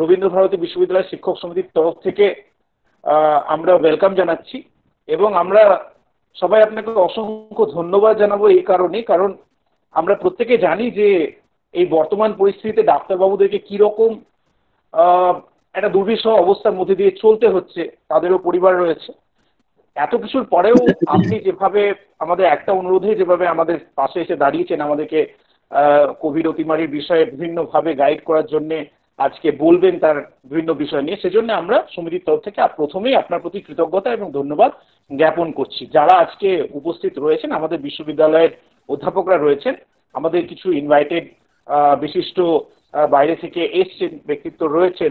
রবীন্দ্র ভারতী বিশ্ববিদ্যালয় শিক্ষক সমিতির তরফ থেকে আমরা ওয়েলকাম জানাচ্ছি এবং আমরা সবাই আপনাকে অসংখ্য ধন্যবাদ জানাব এই কারণে। কারণ আমরা প্রত্যেকে জানি যে এই বর্তমান পরিস্থিতিতে ডাক্তারবাবুদেরকে কীরকম একটা দুর্বিষহ অবস্থার মধ্যে দিয়ে চলতে হচ্ছে, তাদেরও পরিবার রয়েছে। এত কিছুর পরেও আপনি যেভাবে আমাদের একটা অনুরোধে যেভাবে আমাদের পাশে এসে দাঁড়িয়েছেন, আমাদেরকে কোভিড অতিমারির বিষয়ে বিভিন্নভাবে গাইড করার জন্য আজকে বলবেন তার বিভিন্ন বিষয় নিয়ে, সেজন্য আমরা সমিতির তরফ থেকে প্রথমেই আপনার প্রতি কৃতজ্ঞতা এবং ধন্যবাদ জ্ঞাপন করছি। যারা আজকে উপস্থিত রয়েছেন, আমাদের বিশ্ববিদ্যালয়ের অধ্যাপকরা রয়েছেন, আমাদের কিছু ইনভাইটেড বিশিষ্ট বাইরে থেকে এসছেন, ব্যক্তিত্ব রয়েছেন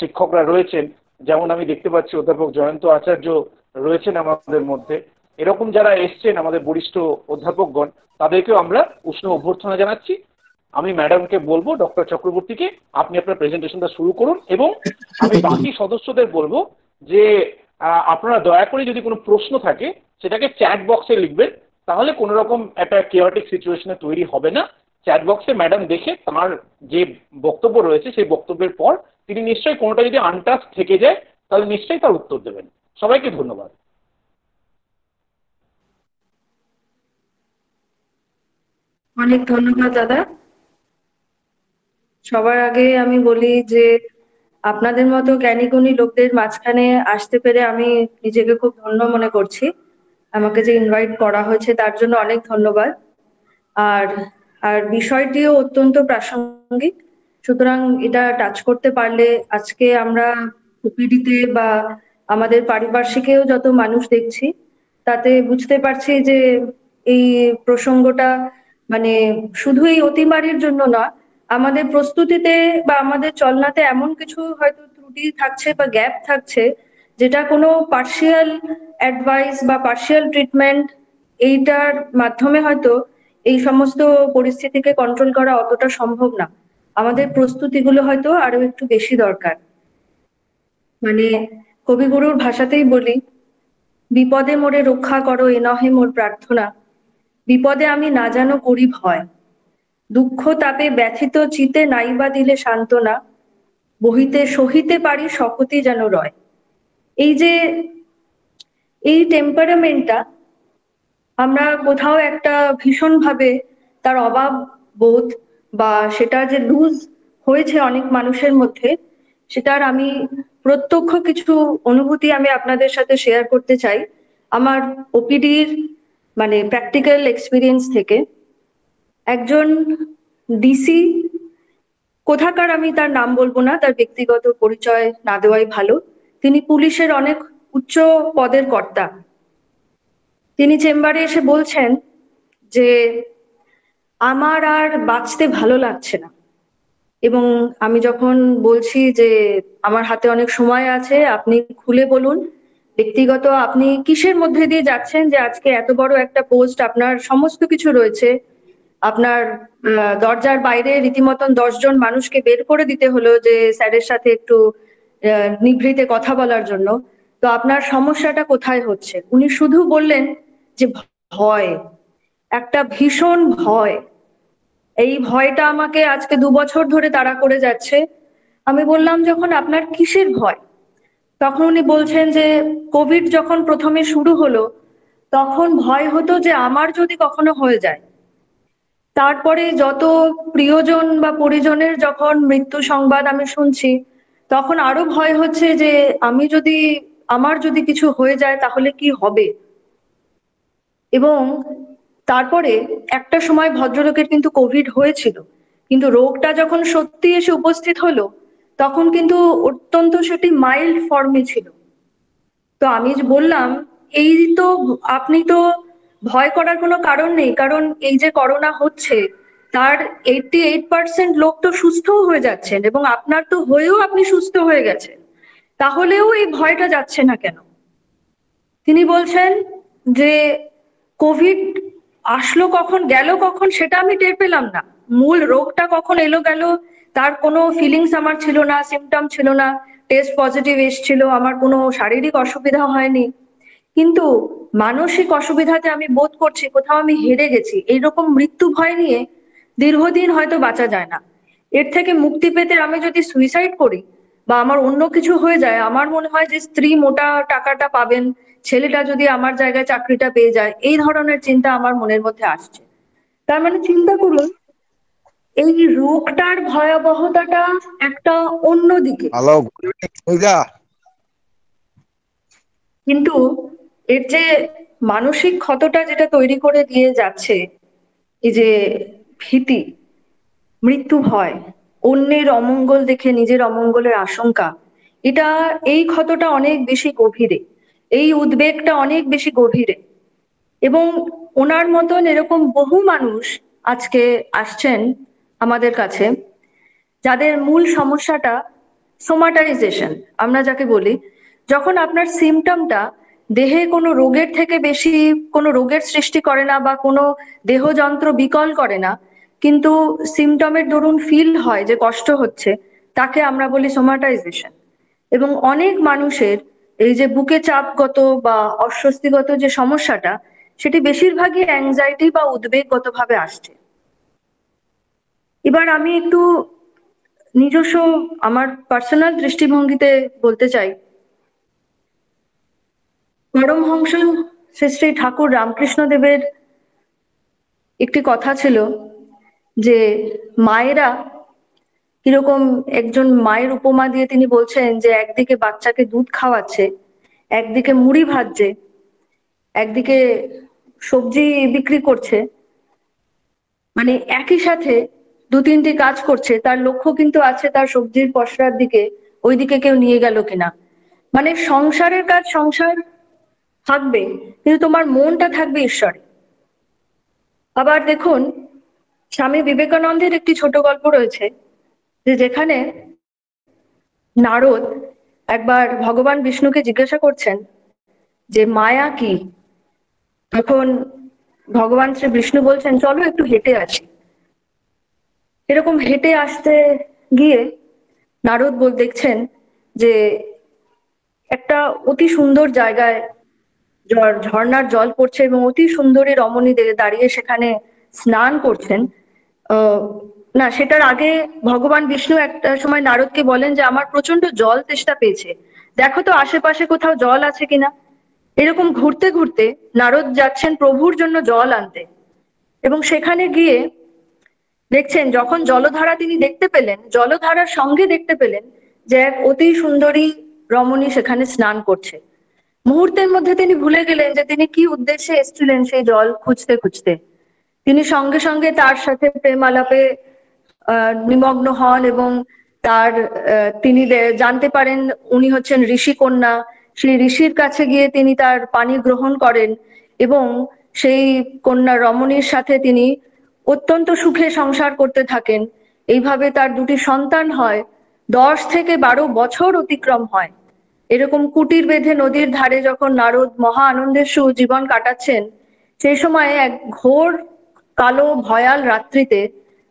শিক্ষকরা রয়েছেন। যেমন আমি দেখতে পাচ্ছি, অধ্যাপক জয়ন্ত আচার্য রয়েছেন আমাদের মধ্যে। এরকম যারা এসছেন, আমাদের বরিষ্ঠ অধ্যাপকগণ, তাদেরকেও আমরা উষ্ণ অভ্যর্থনা জানাচ্ছি। আমি ম্যাডামকে বলব ডক্টর চক্রবর্তীকে, আপনি আপনার প্রেজেন্টেশনটা শুরু করুন এবং আমি বাকি সদস্যদের বলব যে আপনারা দয়া করে যদি কোনো প্রশ্ন থাকে, সেটাকে চ্যাট বক্সে লিখবেন। তাহলে কোনো রকম একটা কেয়ারটিক সিচুয়েশনে তৈরি হবে না। চ্যাট বক্সে ম্যাডাম দেখে তার যে বক্তব্য রয়েছে, সেই বক্তব্যের পর তিনি নিশ্চয়ই কোনোটা যদি আনটাচ থেকে যায়, তাহলে নিশ্চয়ই তার উত্তর দেবেন। সবাইকে ধন্যবাদ। অনেক ধন্যবাদ, দাদা। সবার আগে আমি বলি যে আপনাদের মতো জ্ঞানীগুণী লোকদের মাঝখানে আসতে পেরে আমি নিজেকে খুব ধন্য মনে করছি। আমাকে যে ইনভাইট করা হয়েছে তার জন্য অনেক ধন্যবাদ। আর আর বিষয়টিও অত্যন্ত প্রাসঙ্গিক। সুতরাং এটা টাচ করতে পারলে আজকে আমরা ওপিডিতে বা আমাদের পারিপার্শ্বিকেও যত মানুষ দেখছি, তাতে বুঝতে পারছি যে এই প্রসঙ্গটা মানে শুধু এই অতিমারির জন্য না আমাদের প্রস্তুতিতে বা আমাদের চলনাতে এমন কিছু হয়তো ত্রুটি থাকছে বা গ্যাপ থাকছে, যেটা কোনো পার্শিয়াল অ্যাডভাইস বা পার্শিয়াল ট্রিটমেন্ট এইটার মাধ্যমে হয়তো এই সমস্ত পরিস্থিতিকে কন্ট্রোল করা অতটা সম্ভব না। আমাদের প্রস্তুতিগুলো হয়তো আরও একটু বেশি দরকার। মানে কবিগুরুর ভাষাতেই বলি, বিপদে মোরে রক্ষা করো, এ নহে মোর প্রার্থনা। বিপদে আমি না জানো করি ভয় দুঃখ তাপে ব্যথিত চিতে নাইবা দিলে সান্ত্বনা, বহিতে সহিতে পারি শকতি যেন রয়। এই যে, এই টেম্পারামেন্টটা আমরা কোথাও একটা ভীষণভাবে তার অভাব বোধ বা সেটা যে লুজ হয়েছে অনেক মানুষের মধ্যে, সেটার আমি প্রত্যক্ষ কিছু অনুভূতি আমি আপনাদের সাথে শেয়ার করতে চাই আমার ওপিডির মানে প্র্যাকটিক্যাল এক্সপিরিয়েন্স থেকে। একজন ডিসি কোথাকার আমি তার নাম বলব না, তার ব্যক্তিগত পরিচয় না দেওয়াই ভালো। তিনি পুলিশের অনেক উচ্চ পদের কর্তা। তিনি চেম্বারে এসে বলছেন যে, আমার আর বাঁচতে ভালো লাগছে না। এবং আমি যখন বলছি যে, আমার হাতে অনেক সময় আছে, আপনি খুলে বলুন, ব্যক্তিগত আপনি কিসের মধ্যে দিয়ে যাচ্ছেন যে আজকে এত বড় একটা পোস্ট, আপনার সমস্ত কিছু রয়েছে আপনার দরজার বাইরে রীতিমতন দশজন মানুষকে বের করে দিতে হলো যে স্যারের সাথে একটু নিভৃতে কথা বলার জন্য। তো আপনার সমস্যাটা কোথায় হচ্ছে? উনি শুধু বললেন যে ভয়, একটা ভীষণ ভয়। এই ভয়টা আমাকে আজকে দু বছর ধরে তাড়া করে যাচ্ছে। আমি বললাম, যখন আপনার কিসের ভয়? তখন উনি বলছেন যে, কোভিড যখন প্রথমে শুরু হলো, তখন ভয় হতো যে আমার যদি কখনো হয়ে যায় তারপরে যত প্রিয়জন বা পরিজনের যখন মৃত্যু সংবাদ আমি শুনছি, তখন আরও ভয় হচ্ছে যে আমি যদি, আমার যদি কিছু হয়ে যায় তাহলে কি হবে? এবং তারপরে একটা সময় ভদ্রলোকের কিন্তু কোভিড হয়েছিল। কিন্তু রোগটা যখন সত্যি এসে উপস্থিত হলো, তখন কিন্তু অত্যন্ত সেটি মাইল্ড ফর্মে ছিল। তো আমি বললাম, এই তো আপনি তো ভয় করার কোনো কারণ নেই, কারণ এই যে করোনা হচ্ছে, তার এইটটি এইট পার্সেন্ট লোক তো সুস্থও হয়ে যাচ্ছেন এবং আপনার তো হয়েও আপনি সুস্থ হয়ে গেছেন। তাহলেও এই ভয়টা যাচ্ছে না কেন? তিনি বলছেন যে কোভিড আসলো কখন, গেল কখন, সেটা আমি টের পেলাম না। মূল রোগটা কখন এলো গেল, তার কোনো ফিলিংস আমার ছিল না সিমটম ছিল না টেস্ট পজিটিভ এসছিল, আমার কোনো শারীরিক অসুবিধা হয়নি। কিন্তু মানসিক অসুবিধাতে আমি বোধ করছি কোথাও আমি হেরে গেছি। এইরকম মৃত্যু ভয় নিয়ে দীর্ঘদিন হয়তো বাঁচা যায় না। এর থেকে মুক্তি পেতে আমি যদি সুইসাইড করি বা আমার অন্য কিছু হয়ে যায় আমার মনে হয় যে স্ত্রী মোটা টাকাটা পাবেন ছেলেটা যদি আমার জায়গায় চাকরিটা পেয়ে যায় এই ধরনের চিন্তা আমার মনের মধ্যে আসছে। তার মানে চিন্তা করুন এই রোগটার ভয়াবহতাটা একটা অন্যদিকে হ্যালো কিন্তু এর যে মানসিক ক্ষতটা যেটা তৈরি করে দিয়ে যাচ্ছে, এই যে ভীতি, মৃত্যু ভয়, অন্যের অমঙ্গল দেখে নিজের অমঙ্গলের আশঙ্কা, এটা এই ক্ষতটা অনেক বেশি গভীরে, এই উদ্বেগটা অনেক বেশি গভীরে। এবং ওনার মতন এরকম বহু মানুষ আজকে আসছেন আমাদের কাছে, যাদের মূল সমস্যাটা সোমাটাইজেশন আমরা যাকে বলি, যখন আপনার সিমটমটা দেহে কোনো রোগের থেকে বেশি কোনো রোগের সৃষ্টি করে না বা কোনো দেহযন্ত্র বিকল করে না, কিন্তু সিমটমের দরুন ফিল হয় যে কষ্ট হচ্ছে, তাকে আমরা বলি সোমাটাইজেশন এবং অনেক মানুষের এই যে বুকে চাপগত বা অস্বস্তিগত যে সমস্যাটা, সেটি বেশিরভাগই অ্যাংজাইটি বা উদ্বেগগত ভাবে আসছে। এবার আমি একটু নিজস্ব আমার পার্সোনাল দৃষ্টিভঙ্গিতে বলতে চাই পরমহংস শ্রী শ্রী ঠাকুর রামকৃষ্ণ দেবের একটি কথা ছিল যে মায়েরা কীরকম একজন মায়ের উপমা দিয়ে তিনি বলছেন যে একদিকে বাচ্চাকে দুধ খাওয়াচ্ছে, একদিকে মুড়ি ভাজছে, একদিকে সবজি বিক্রি করছে মানে একই সাথে দু তিনটি কাজ করছে, তার লক্ষ্য কিন্তু আছে তার সবজির পসরার দিকে, ওইদিকে কেউ নিয়ে গেল কিনা। মানে সংসারের কাজ সংসার থাকবে, কিন্তু তোমার মনটা থাকবে ঈশ্বরে। আবার দেখুন, স্বামী বিবেকানন্দের একটি ছোট গল্প রয়েছে, যে যেখানে নারদ একবার ভগবান বিষ্ণুকে জিজ্ঞাসা করছেন যে, মায়া কি? তখন ভগবান শ্রী বিষ্ণু বলছেন, চলো একটু হেঁটে আসি। এরকম হেঁটে আসতে গিয়ে নারদ বল, দেখছেন যে একটা অতি সুন্দর জায়গায় ঝর্ণার জল পড়ছে এবং অতি সুন্দরী রমণী দাঁড়িয়ে সেখানে স্নান করছেন। না, সেটার আগে ভগবান বিষ্ণু একটা সময় নারদকে বলেন যে, আমার প্রচণ্ড জল তেষ্টা পেয়েছে। দেখো তো আশেপাশে কোথাও জল আছে কিনা? এরকম ঘুরতে ঘুরতে নারদ যাচ্ছেন প্রভুর জন্য জল আনতে। এবং সেখানে গিয়ে দেখছেন, যখন জলধারা তিনি দেখতে পেলেন, জলধারার সঙ্গে দেখতে পেলেন যে এক অতি সুন্দরী রমণী সেখানে স্নান করছে। মুহূর্তের মধ্যে তিনি ভুলে গেলেন যে তিনি কি উদ্দেশ্যে এসেছিলেন সেই জল খুঁজতে খুঁজতে। তিনি সঙ্গে সঙ্গে তার সাথে প্রেম আলাপে নিমগ্ন হন এবং তার তিনি জানতে পারেন উনি হচ্ছেন ঋষি কন্যা। সেই ঋষির কাছে গিয়ে তিনি তার পানি গ্রহণ করেন এবং সেই কন্যা রমণীর সাথে তিনি অত্যন্ত সুখে সংসার করতে থাকেন। এইভাবে তার দুটি সন্তান হয়। দশ থেকে বারো বছর অতিক্রম হয়। এরকম কুটির বেঁধে নদীর ধারে যখন নারদ মহা আনন্দের সু জীবন কাটাচ্ছেন, সেই সময় এক ঘোর কালো ভয়াল রাত্রিতে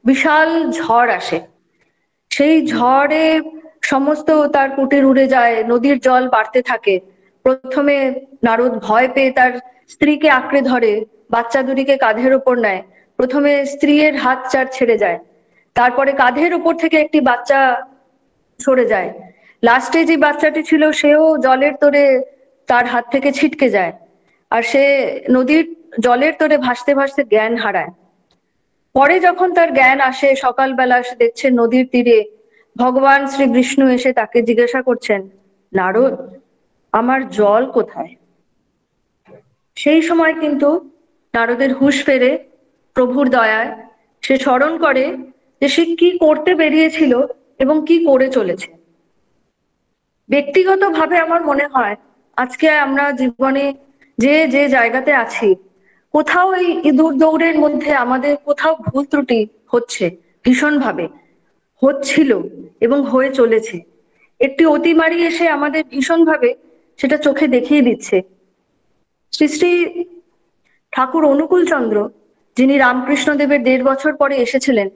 বিশাল ঝড় আসে। সেই ঝড়ে সমস্ত তার কুটির উড়ে যায়, নদীর জল বাড়তে থাকে। প্রথমে নারদ ভয় পেয়ে তার স্ত্রীকে আঁকড়ে ধরে, বাচ্চা দুটিকে কাঁধের ওপর নেয়। প্রথমে স্ত্রীর হাত চার ছেড়ে যায়। তারপরে কাঁধের উপর থেকে একটি বাচ্চা সরে যায়। লাস্টে যে বাচ্চাটি ছিল, সেও জলের তোরে তার হাত থেকে ছিটকে যায় আর সে নদীর জলের তোরে ভাসতে ভাসতে জ্ঞান হারায়। পরে যখন তার জ্ঞান আসে, সকালবেলা সে দেখছে নদীর তীরে ভগবান শ্রী বিষ্ণু এসে তাকে জিজ্ঞাসা করছেন, নারদ, আমার জল কোথায়? সেই সময় কিন্তু নারদের হুশ ফেরে প্রভুর দয়ায় সে স্মরণ করে যে সে কি করতে বেরিয়েছিল এবং কি করে চলেছে। ব্যক্তিগতভাবে আমার মনে হয় আজকে আমরা জীবনে যে যে জায়গাতে আছি, কোথাও এই ইঁদুর দৌড়ের মধ্যে আমাদের কোথাও ভুল ত্রুটি হচ্ছে, ভীষণভাবে হচ্ছিল এবং হয়ে চলেছে। একটি অতিমারি এসে আমাদের ভীষণভাবে সেটা চোখে দেখিয়ে দিচ্ছে। শ্রী শ্রী ঠাকুর অনুকূল চন্দ্র, যিনি রামকৃষ্ণদেবের দেড় বছর পরে এসেছিলেন,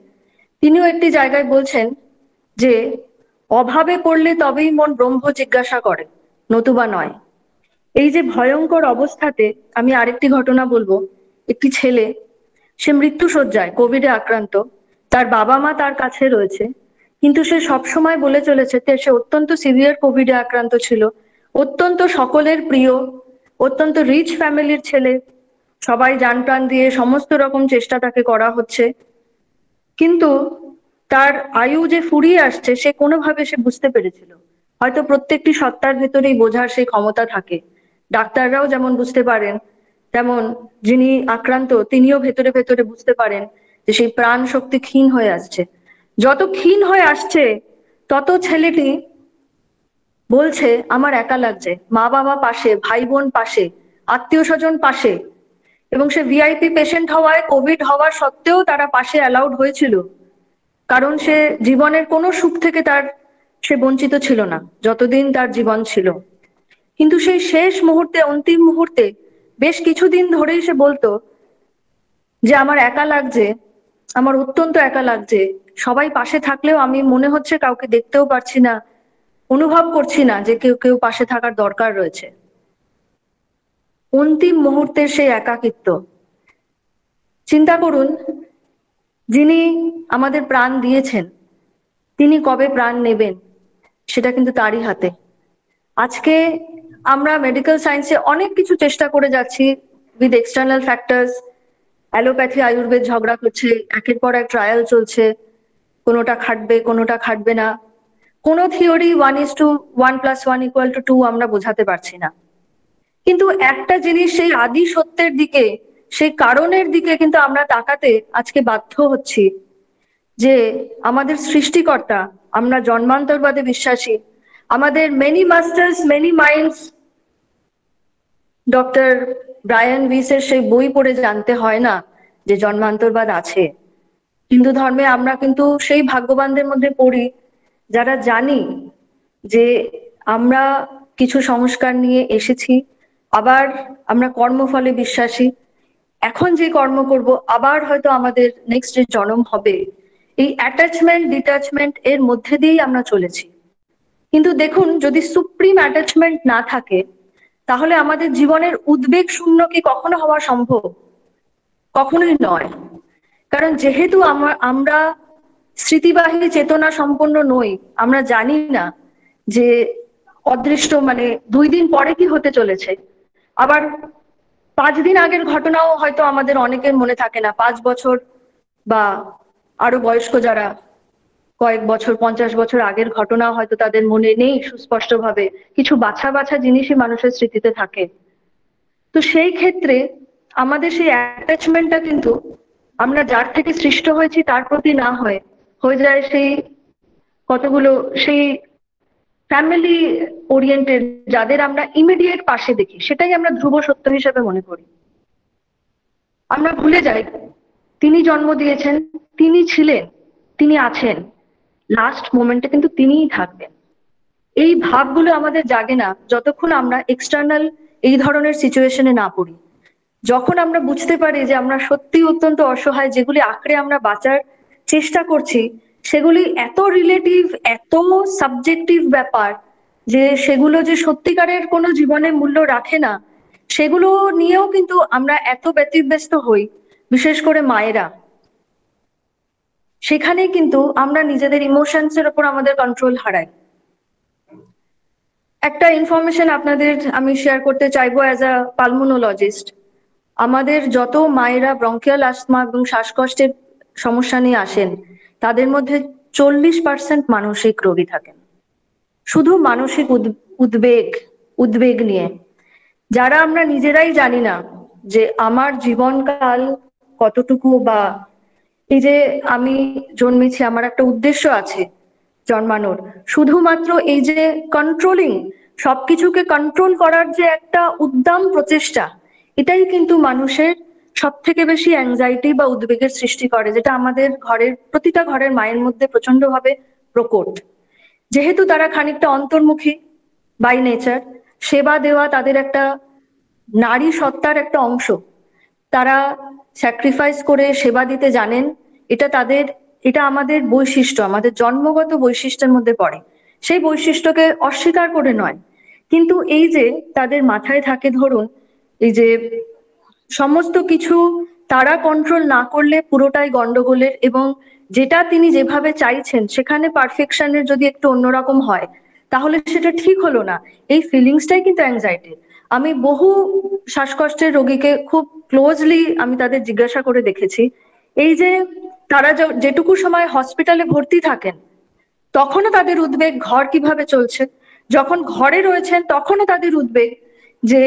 তিনিও একটি জায়গায় বলছেন যে অভাবে পড়লে তবেই মন ব্রহ্ম জিজ্ঞাসা করে, নতুবা নয়। এই যে ভয়ঙ্কর অবস্থাতে আমি আরেকটি ঘটনা বলব। একটি ছেলে, সে মৃত্যু সজ্জায় কোভিডে আক্রান্ত, তার বাবা মা তার কাছে রয়েছে, কিন্তু সে সবসময় বলে চলেছে যে সে অত্যন্ত সিভিয়ার কোভিডে আক্রান্ত ছিল, অত্যন্ত সকলের প্রিয়, অত্যন্ত রিচ ফ্যামিলির ছেলে, সবাই যান প্রাণ দিয়ে সমস্ত রকম চেষ্টা তাকে করা হচ্ছে। কিন্তু তার আয়ু যে ফুরিয়ে আসছে, সে কোনোভাবে সে বুঝতে পেরেছিল। হয়তো প্রত্যেকটি সত্তার ভেতরেই বোঝার সেই ক্ষমতা থাকে। ডাক্তাররাও যেমন বুঝতে পারেন, তেমন যিনি আক্রান্ত, তিনিও ভেতরে ভেতরে বুঝতে পারেন যে সেই প্রাণ শক্তি ক্ষীণ হয়ে আসছে। যত ক্ষীণ হয়ে আসছে, তত ছেলেটি বলছে, আমার একা লাগছে। মা বাবা পাশে, ভাই বোন পাশে, আত্মীয় স্বজন পাশে। এবং সে ভিআইপি পেশেন্ট হওয়ায় কোভিড হওয়ার সত্ত্বেও তারা পাশে অ্যালাউড হয়েছিল। কারণ সে জীবনের কোনো সুখ থেকে তার সে বঞ্চিত ছিল না, যতদিন তার জীবন ছিল। কিন্তু সেই শেষ মুহূর্তে, অন্তিম মুহূর্তে বেশ কিছুদিন ধরেই সে বলতো যে, আমার একা লাগছে, আমার অত্যন্ত একা লাগছে। সবাই পাশে থাকলেও আমি মনে হচ্ছে কাউকে দেখতেও পারছি না, অনুভব করছি না যে কেউ কেউ পাশে থাকার দরকার রয়েছে। অন্তিম মুহূর্তের সেই একাকিত্ব। চিন্তা করুন যিনি আমাদের প্রাণ দিয়েছেন, তিনি কবে প্রাণ নেবেন, সেটা কিন্তু তারই হাতে। আজকে আমরা মেডিকেল সায়েন্সে অনেক কিছু চেষ্টা করে যাচ্ছি with external factors allopathy, Ayurveda ঝগড়া করছে, একের পর এক ট্রায়াল চলছে, কোনোটা খাটবে কোনোটা খাটবে না। কোনো theory one is to one plus one equal to two আমরা বোঝাতে পারছি না। কিন্তু একটা জিনিস সেই আদি সত্যের দিকে সেই কারণের দিকে কিন্তু আমরা তাকাতে আজকে বাধ্য হচ্ছি যে আমাদের সৃষ্টিকর্তা, আমরা জন্মান্তরবাদে বিশ্বাসী, আমাদের many masters many minds doctor Brian ভিসের সেই বই পড়ে জানতে হয় না যে জন্মান্তরবাদ আছে। হিন্দু ধর্মে আমরা কিন্তু সেই ভাগ্যবানদের মধ্যে পড়ি যারা জানি যে আমরা কিছু সংস্কার নিয়ে এসেছি, আবার আমরা কর্মফলে বিশ্বাসী এখন যে কর্ম করব, আবার হয়তো আমাদের নেক্সট জন্ম হবে, এই অ্যাটাচমেন্ট ডিটাচমেন্ট এর মধ্যে দিয়েই আমরা চলেছি। কিন্তু দেখুন, যদি সুপ্রিম অ্যাটাচমেন্ট না থাকে, তাহলে আমাদের জীবনের উদ্বেগ শূন্য কি কখনো হওয়া সম্ভব? কখনোই নয়। কারণ যেহেতু আমরা স্মৃতিবাহী চেতনা সম্পন্ন নই, আমরা জানি না যে অদৃষ্ট মানে দুই দিন পরে কি হতে চলেছে। আবার পাঁচ দিন আগের ঘটনাও হয়তো আমাদের অনেকের মনে থাকে না। পাঁচ বছর বা আরও বয়স্ক যারা কয়েক বছর, পঞ্চাশ বছর আগের ঘটনা হয়তো তাদের মনে নেই সুস্পষ্টভাবে। কিছু বাছা বাছা জিনিসই মানুষের স্মৃতিতে থাকে। তো সেই ক্ষেত্রে আমাদের সেই অ্যাটাচমেন্টটা কিন্তু আমরা যার থেকে সৃষ্ট হয়েছি তার প্রতি না হয়, হয়ে যায় সেই কতগুলো সেই ফ্যামিলি ওরিয়েন্টেড যাদের আমরা ইমিডিয়েট পাশে দেখি, সেটাই আমরা ধ্রুব সত্য হিসেবে মনে করি। আমরা ভুলে যাই, তিনি জন্ম দিয়েছেন, তিনি ছিলেন, তিনি আছেন। লাস্ট মোমেন্টে কিন্তু তিনিই থাকবেন। এই ভাবগুলো আমাদের জাগে না, যতক্ষণ আমরা এক্সটার্নাল এই ধরনের সিচুয়েশনে না পড়ি। যখন আমরা বুঝতে পারি যে আমরা সত্যি অত্যন্ত অসহায়, যেগুলি আঁকড়ে আমরা বাঁচার চেষ্টা করছি সেগুলি এত রিলেটিভ এত সাবজেক্টিভ ব্যাপার যে সেগুলো যে সত্যিকারের কোনো জীবনে মূল্য রাখে না, সেগুলো নিয়েও কিন্তু আমরা এত ব্যতিব্যস্ত হই, বিশেষ করে মায়েরা। সেখানে কিন্তু আমরা নিজেদের ইমোশনস এর উপর আমাদের কন্ট্রোল হারাই। একটা ইনফরমেশন আপনাদের আমি শেয়ার করতে চাইব অ্যাজ আ পালমোনোলজিস্ট আমাদের যত মায়েরা ব্রঙ্কিয়াল আসমা এবং শ্বাসকষ্টের সমস্যা নিয়ে আসেন তাদের মধ্যে চল্লিশ পার্সেন্ট মানসিক রোগী থাকেন। শুধু মানসিক উদ্বেগ উদ্বেগ নিয়ে। যারা আমরা নিজেরাই জানি না যে আমার জীবনকাল কতটুকু বা এই যে আমি জন্মেছি, আমার একটা উদ্দেশ্য আছে জন্মানোর। শুধুমাত্র এই যে কন্ট্রোলিং সবকিছুকে কন্ট্রোল করার যে একটা উদ্দাম প্রচেষ্টা, এটাই কিন্তু মানুষের সব থেকে বেশি অ্যাংজাইটি বা উদ্বেগের সৃষ্টি করে, যেটা আমাদের ঘরের, প্রতিটা ঘরের মায়ের মধ্যে প্রচন্ডভাবে প্রকট। যেহেতু তারা খানিকটা অন্তর্মুখী বাই নেচার সেবা দেওয়া তাদের একটা নারী সত্তার একটা অংশ। তারা স্যাক্রিফাইস করে সেবা দিতে জানেন, এটা তাদের, এটা আমাদের বৈশিষ্ট্য, আমাদের জন্মগত বৈশিষ্ট্যের মধ্যে পড়ে। সেই বৈশিষ্ট্যকে অস্বীকার করে নয়। কিন্তু এই যে তাদের মাথায় থাকে ধরুন, এই যে সমস্ত কিছু তারা কন্ট্রোল না করলে পুরোটাই গন্ডগোলের এবং যেটা তিনি যেভাবে চাইছেন, সেখানে পারফেকশনের যদি একটু অন্যরকম হয়, তাহলে সেটা ঠিক হলো না। এই ফিলিংসটাই কিন্তু অ্যাংজাইটি আমি বহু শ্বাসকষ্টের রোগীকে খুব ক্লোজলি আমি তাদের জিজ্ঞাসা করে দেখেছি। এই যে তারা যেটুকু সময় হসপিটালে ভর্তি থাকেন, তখনও তাদের উদ্বেগ ঘর কীভাবে চলছে? যখন ঘরে রয়েছেন, তখনও তাদের উদ্বেগ যে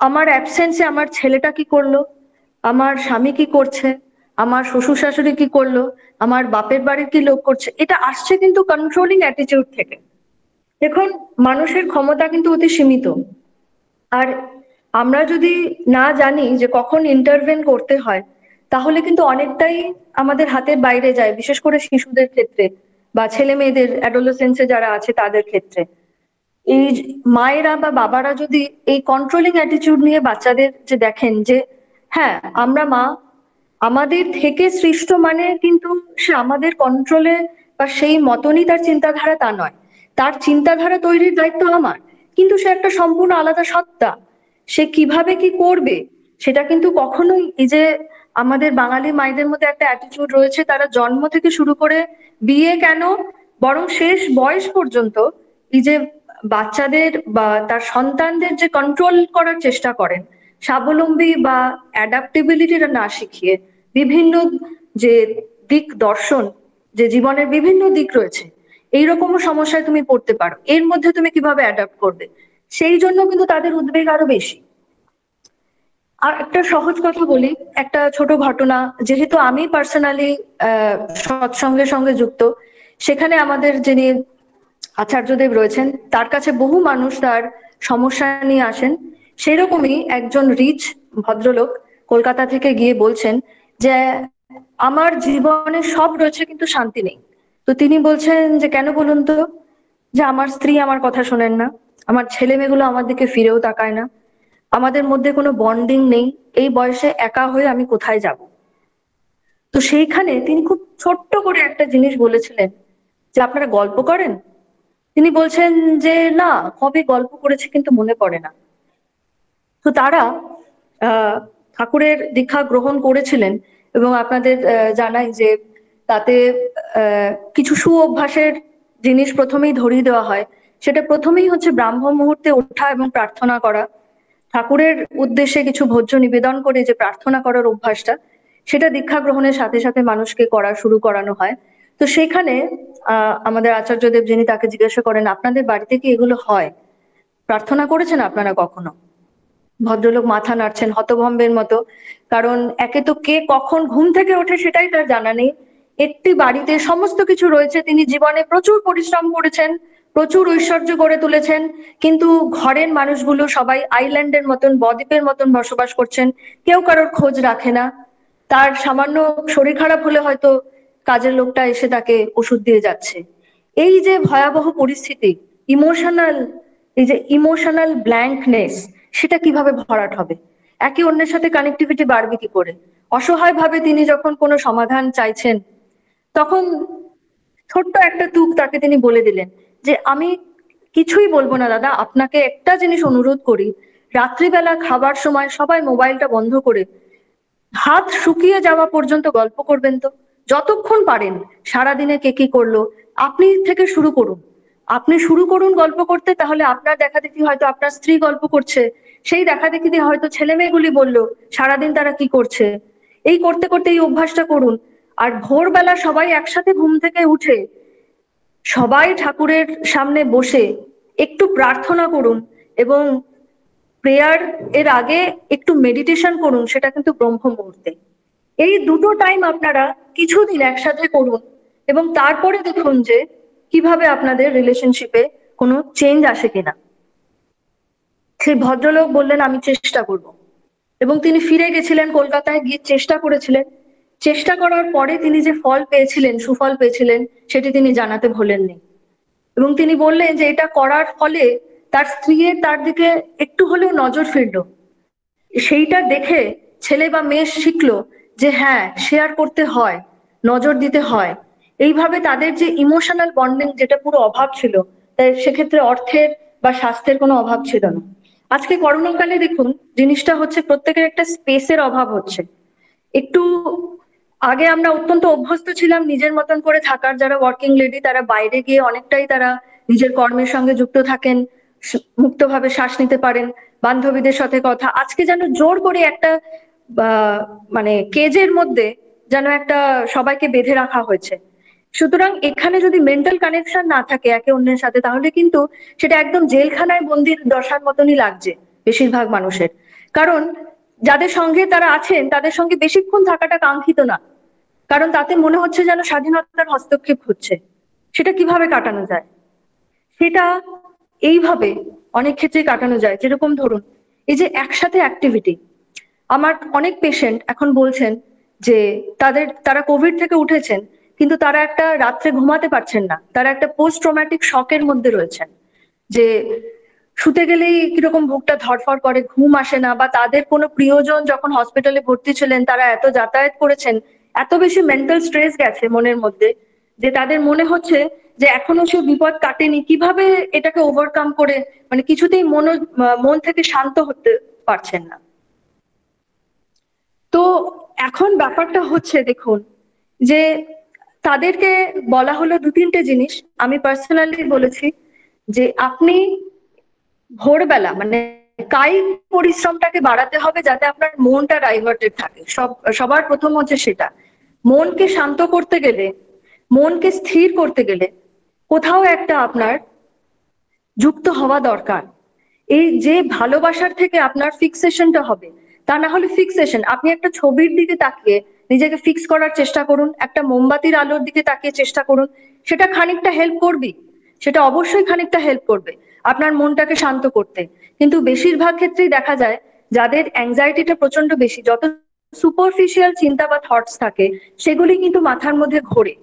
আমার অ্যাবসেন্সে আমার ছেলেটা কি করল? আমার স্বামী কি করছে? আমার শ্বশুর শাশুড়ি কি করল? আমার বাপের বাড়ির কি লোক করছে? এটা আসছে কিন্তু কন্ট্রোলিং অ্যাটিটিউড থেকে। দেখুন, মানুষের ক্ষমতা কিন্তু অতি সীমিত। আর আমরা যদি না জানি যে কখন ইন্টারভেন করতে হয়, তাহলে কিন্তু অনেকটাই আমাদের হাতের বাইরে যায়, বিশেষ করে শিশুদের ক্ষেত্রে বা ছেলে মেয়েদের অ্যাডোলোসেন্সে যারা আছে তাদের ক্ষেত্রে। এই মায়েরা বা বাবারা যদি এই কন্ট্রোলিং অ্যাটিটিউড নিয়ে বাচ্চাদের যে দেখেন যে হ্যাঁ আমরা মা, আমাদের থেকে সৃষ্ট মানে কিন্তু সে আমাদের কন্ট্রোলে বা সেই মতনই তার চিন্তাধারা তা নয়। তার চিন্তাধারা তৈরির দায়িত্ব আমার। কিন্তু সে একটা সম্পূর্ণ আলাদা সত্তা। সে কীভাবে কি করবে, সেটা কিন্তু কখনোই এই যে আমাদের বাঙালি মায়েদের মধ্যে একটা অ্যাটিটিউড রয়েছে, তারা জন্ম থেকে শুরু করে বিয়ে কেন, বরং শেষ বয়স পর্যন্ত এই যে বাচ্চাদের বা তার সন্তানদের যে কন্ট্রোল করার চেষ্টা করেন, স্বাবলম্বী বা অ্যাডাপ্টেবিলিটিটা না শিখিয়ে বিভিন্ন যে দিক দর্শন, যে জীবনের বিভিন্ন দিক রয়েছে, এইরকমও সমস্যায় তুমি পড়তে পারো। এর মধ্যে তুমি কীভাবে অ্যাডাপ্ট করবে? সেই জন্য কিন্তু তাদের উদ্বেগ আরও বেশি। আর একটা সহজ কথা বলি, একটা ছোট ঘটনা, যেহেতু আমি পার্সোনালি সৎসঙ্গের সঙ্গে যুক্ত, সেখানে আমাদের যিনি আচার্যদেব রয়েছেন, তার কাছে বহু মানুষ তার সমস্যা নিয়ে আসেন। সেরকমই একজন রিচ ভদ্রলোক কলকাতা থেকে গিয়ে বলছেন যে, আমার জীবনে সব রয়েছে কিন্তু শান্তি নেই। তো তিনি বলছেন যে, কেন বলুন তো? যে, আমার স্ত্রী আমার কথা শোনেন না, আমার ছেলে মেয়েগুলো আমার দিকে ফিরেও তাকায় না, আমাদের মধ্যে কোনো বন্ডিং নেই, এই বয়সে একা হয়ে আমি কোথায় যাব? তো সেইখানে তিনি খুব ছোট্ট করে একটা জিনিস বলেছিলেন যে, আপনারা গল্প করেন? তিনি বলছেন যে, না, কবে গল্প করেছে কিন্তু মনে পড়ে না। তো তারা ঠাকুরের দীক্ষা গ্রহণ করেছিলেন এবং আপনাদের জানাই যে তাতে কিছু সু অভ্যাসের জিনিস প্রথমেই ধরিয়ে দেওয়া হয়। সেটা প্রথমেই হচ্ছে ব্রাহ্ম মুহূর্তে ওঠা এবং প্রার্থনা করা। ঠাকুরের উদ্দেশ্যে কিছু ভোজ্য নিবেদন করে যে প্রার্থনা করার অভ্যাসটা, সেটা দীক্ষা গ্রহণের সাথে সাথে মানুষকে করা, শুরু করানো হয়। তো সেখানে আমাদের আচার্যদেব যিনি তাকে জিজ্ঞাসা করেন, আপনাদের বাড়িতে কি এগুলো হয়? প্রার্থনা করেছেন আপনারা কখনো? ভদ্রলোক মাথা নাড়ছেন হতভম্বের মতো, কারণ একে তো কে কখন ঘুম থেকে ওঠে সেটাই তার জানা নেই। একটি বাড়িতে সমস্ত কিছু রয়েছে, তিনি জীবনে প্রচুর পরিশ্রম করেছেন, প্রচুর ঐশ্বর্য গড়ে তুলেছেন, কিন্তু ঘরের মানুষগুলো সবাই আইল্যান্ডের মতন, বদ্বীপের মতন বসবাস করছেন, কেউ কারোর খোঁজ রাখে না। তার সামান্য শরীর খারাপ হলে হয়তো কাজের লোকটা এসে তাকে ওষুধ দিয়ে যাচ্ছে। এই যে ভয়াবহ পরিস্থিতি ইমোশনাল এই যে ইমোশনাল ব্ল্যাঙ্কনেস সেটা কীভাবে ভরাট হবে? একে অন্যের সাথে কানেক্টিভিটি বাড়বে কি করে? অসহায় ভাবে তিনি যখন কোনো সমাধান চাইছেন, তখন ছোট্ট একটা তুক তাকে তিনি বলে দিলেন যে, আমি কিছুই বলব না দাদা, আপনাকে একটা জিনিস অনুরোধ করি। রাত্রিবেলা খাবার সময় সবাই মোবাইলটা বন্ধ করে হাত শুকিয়ে যাওয়া পর্যন্ত গল্প করবেন তো? যতক্ষণ পারেন, সারাদিনে কে কি করল, আপনি থেকে শুরু করুন। আপনি শুরু করুন গল্প করতে, তাহলে আপনার দেখা দেখি হয়তো আপনার স্ত্রী গল্প করছে, সেই দেখা দেখি হয়তো ছেলে মেয়েগুলি বলল, সারাদিন তারা কি করছে? এই করতে করতে এই অভ্যাসটা করুন। আর ভোরবেলা সবাই একসাথে ঘুম থেকে উঠে, সবাই ঠাকুরের সামনে বসে একটু প্রার্থনা করুন এবং প্রেয়ার এর আগে একটু মেডিটেশন করুন, সেটা কিন্তু ব্রহ্ম মুহূর্তে এই দুটো টাইম আপনারা কিছুদিন একসাথে করুন। এবং তারপরে দেখুন যে কীভাবে আপনাদের রিলেশনশিপে কোনো চেঞ্জ আসে কিনা। সেই ভদ্রলোক বললেন, আমি চেষ্টা করব। এবং তিনি ফিরে গেছিলেন কলকাতায়, গিয়ে চেষ্টা করেছিলেন। চেষ্টা করার পরে তিনি যে ফল পেয়েছিলেন, সুফল পেয়েছিলেন, সেটি তিনি জানাতে ভোলেননি। এবং তিনি বললেন যে এটা করার ফলে তার স্ত্রীর তার দিকে একটু হলেও নজর ফিরল। সেইটা দেখে ছেলে বা মেয়ে শিখলো যে হ্যাঁ শেয়ার করতে হয়। নজর দিতে হয়। এইভাবে তাদের যে ইমোশনাল বন্ডিং যেটা পুরো অভাব ছিল, তাই সেক্ষেত্রে অর্থের বা স্বাস্থ্যের কোনো অভাব ছিল না। আজকে করোনাকালে দেখুন, জিনিসটা হচ্ছে প্রত্যেকের একটা স্পেসের অভাব হচ্ছে। একটু আগে আমরা অত্যন্ত অভ্যস্ত ছিলাম নিজের মতন করে থাকার, যারা ওয়ার্কিং লেডি তারা বাইরে গিয়ে অনেকটাই তারা নিজের কর্মের সঙ্গে যুক্ত থাকেন মুক্তভাবে শ্বাস নিতে পারেন, বান্ধবীদের সাথে কথা। আজকে যেন জোর করে একটা মানে কেজের মধ্যে যেন একটা সবাইকে বেঁধে রাখা হয়েছে। সুতরাং এখানে যদি মেন্টাল কানেকশন না থাকে একে অন্যের সাথে, তাহলে কিন্তু সেটা একদম জেলখানায় বন্দির দশার মতনই লাগছে বেশিরভাগ মানুষের। কারণ যাদের সঙ্গে তারা আছেন, তাদের সঙ্গে বেশিক্ষণ থাকাটা কাঙ্ক্ষিত না। কারণ তাতে মনে হচ্ছে যেন স্বাধীনতার হস্তক্ষেপ হচ্ছে সেটা কীভাবে কাটানো যায়? সেটা এইভাবে অনেক ক্ষেত্রে কাটানো যায়। যেরকম ধরুন, এই যে একসাথে অ্যাক্টিভিটি আমার অনেক পেশেন্ট এখন বলছেন যে তাদের, তারা কোভিড থেকে উঠেছেন, কিন্তু তারা একটা রাত্রে ঘুমাতে পারছেন না। তারা একটা পোস্ট ট্রমাটিক শকের মধ্যে রয়েছেন। যে শুতে গেলেই কীরকম বুকটা ধরফড় করে, ঘুম আসে না, বা তাদের কোনো প্রিয়জন যখন হসপিটালে ভর্তি ছিলেন, তারা এত যাতায়াত করেছেন, এত বেশি মেন্টাল স্ট্রেস গেছে মনের মধ্যে, যে তাদের মনে হচ্ছে যে এখনও সে বিপদ কাটেনি, কীভাবে এটাকে ওভারকাম করে মানে কিছুতেই মন মন থেকে শান্ত হতে পারছেন না। তো এখন ব্যাপারটা হচ্ছে দেখুন, যে তাদেরকে বলা হলো দু তিনটে জিনিস। আমি পার্সোনালি বলেছি যে আপনি ভোরবেলা মানে কায়িক পরিশ্রমটাকে বাড়াতে হবে যাতে আপনার মনটা ডাইভার্টেড থাকে। সব, সবার প্রথম হচ্ছে সেটা। মনকে শান্ত করতে গেলে, মনকে স্থির করতে গেলে কোথাও একটা আপনার যুক্ত হওয়া দরকার। এই যে ভালোবাসার থেকে আপনার ফিক্সেশনটা হবে তা না হলে ফিক্সেশন আপনি একটা ছবির দিকে তাকিয়ে নিজেকে ফিক্স করার চেষ্টা করুন, একটা মোমবাতির আলোর দিকে তাকিয়ে চেষ্টা করুন। সেটা খানিকটা হেল্প করবে। সেটা অবশ্যই খানিকটা হেল্প করবে আপনার মনটাকে শান্ত করতে। কিন্তু বেশিরভাগ ক্ষেত্রেই দেখা যায়, যাদের অ্যাংজাইটিটা প্রচণ্ড বেশি, যত সুপারফিশিয়াল চিন্তা বা থটস থাকে, সেগুলি কিন্তু মাথার মধ্যে ঘোরে।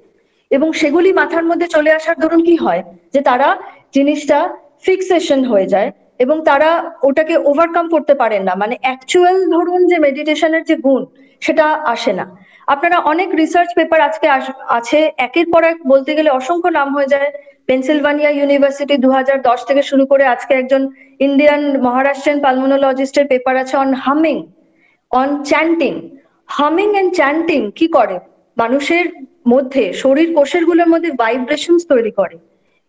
এবং সেগুলি মাথার মধ্যে চলে আসার ধরুন কি হয়? যে তারা জিনিসটা ফিক্সেশন হয়ে যায় এবং তারা ওটাকে ওভারকাম করতে পারেন না। মানে অ্যাকচুয়াল ধরুন যে মেডিটেশনের যে গুণ, সেটা আসে না। আপনারা অনেক রিসার্চ পেপার আজকে আছে। একের পর এক বলতে গেলে অসংখ্য নাম হয়ে যায়। পেনসিলভানিয়া ইউনিভার্সিটি দু হাজার দশ থেকে শুরু করে আজকে একজন ইন্ডিয়ান মহারাষ্ট্রিয়ান পালমোনোলজিস্টের পেপার আছে on humming on chanting humming and chanting কি করে? মানুষের মধ্যে, শরীর কোষেরগুলোর মধ্যে ভাইব্রেশনস তৈরি করে।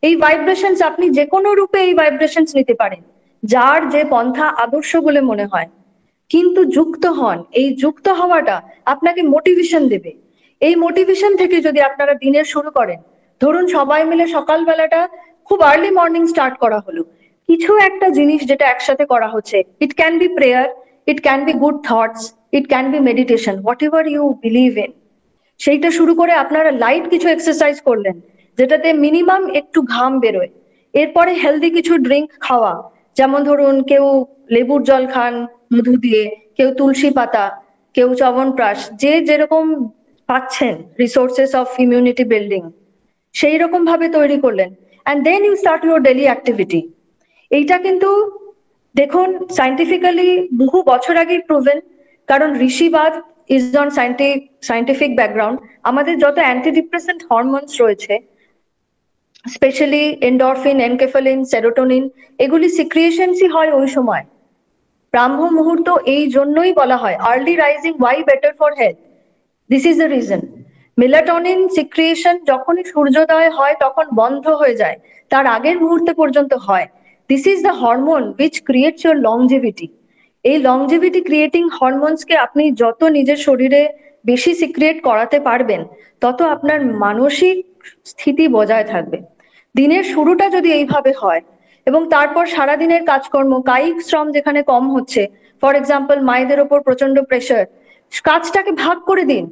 এই ভাইব্রেশনস আপনি যে কোনো রূপে এই ভাইব্রেশনস নিতে পারেন। যার যে পন্থা আদর্শ বলে মনে হয়। কিন্তু যুক্ত হন। এই যুক্ত হওয়াটা আপনাকে মোটিভেশন দেবে। এই মোটিভেশন থেকে যদি আপনারা দিনের শুরু করেন, ধরুন সবাই মিলে সকালবেলাটা খুব আর্লি মর্নিং স্টার্ট করা হলো। কিছু একটা জিনিস যেটা একসাথে করা হচ্ছে। It can be prayer it can be good thoughts it can be meditation whatever you believe in সেইটা শুরু করে আপনারা লাইট কিছু এক্সারসাইজ করলেন, যেটাতে মিনিমাম একটু ঘাম বেরোয়। এরপরে হেলদি কিছু ড্রিঙ্ক খাওয়া যেমন ধরুন কেউ লেবুর জল খান, মধু দিয়ে, কেউ তুলসী পাতা, কেউ চবনপ্রাশ যে যেরকম পাচ্ছেন রিসোর্সেস অফ ইমিউনিটি বিল্ডিং সেই রকম ভাবে তৈরি করলেন। And then you start your daily activity এইটা কিন্তু দেখুন সাইন্টিফিক্যালি বহু বছর আগেই প্রুভেন কারণ ঋষিবাদ ইজ অন সাইন্টিফিক ব্যাকগ্রাউন্ড আমাদের যত অ্যান্টিডিপ্রেসেন্ট হরমোনস রয়েছে স্পেশালি এন্ডরফিন এনকেফালিন সেরোটোনিন এগুলি সিক্রিয়েশনসই হয় ওই সময়। ব্রাহ্ম মুহূর্ত এই জন্যই বলা হয় early rising why better for health this is the reason melatonin secretion যখনই সূর্যোদয় হয় তখন বন্ধ হয়ে যায়, তার আগের মুহূর্তে পর্যন্ত হয়। This is the hormone which creates your longevity এই লংজিভিটি ক্রিয়েটিং হরমোনসকে আপনি যত নিজের শরীরে বেশি সিক্রিয়েট করাতে পারবেন, তত আপনার মানসিক স্থিতি বজায় থাকবে। দিনের শুরুটা যদি এইভাবে হয় এবং তারপর সারাদিনের কাজকর্ম, কায়িক শ্রম যেখানে কম হচ্ছে ফর এক্সাম্পল মায়েদের ওপর প্রচণ্ড প্রেশার কাজটাকে ভাগ করে দিন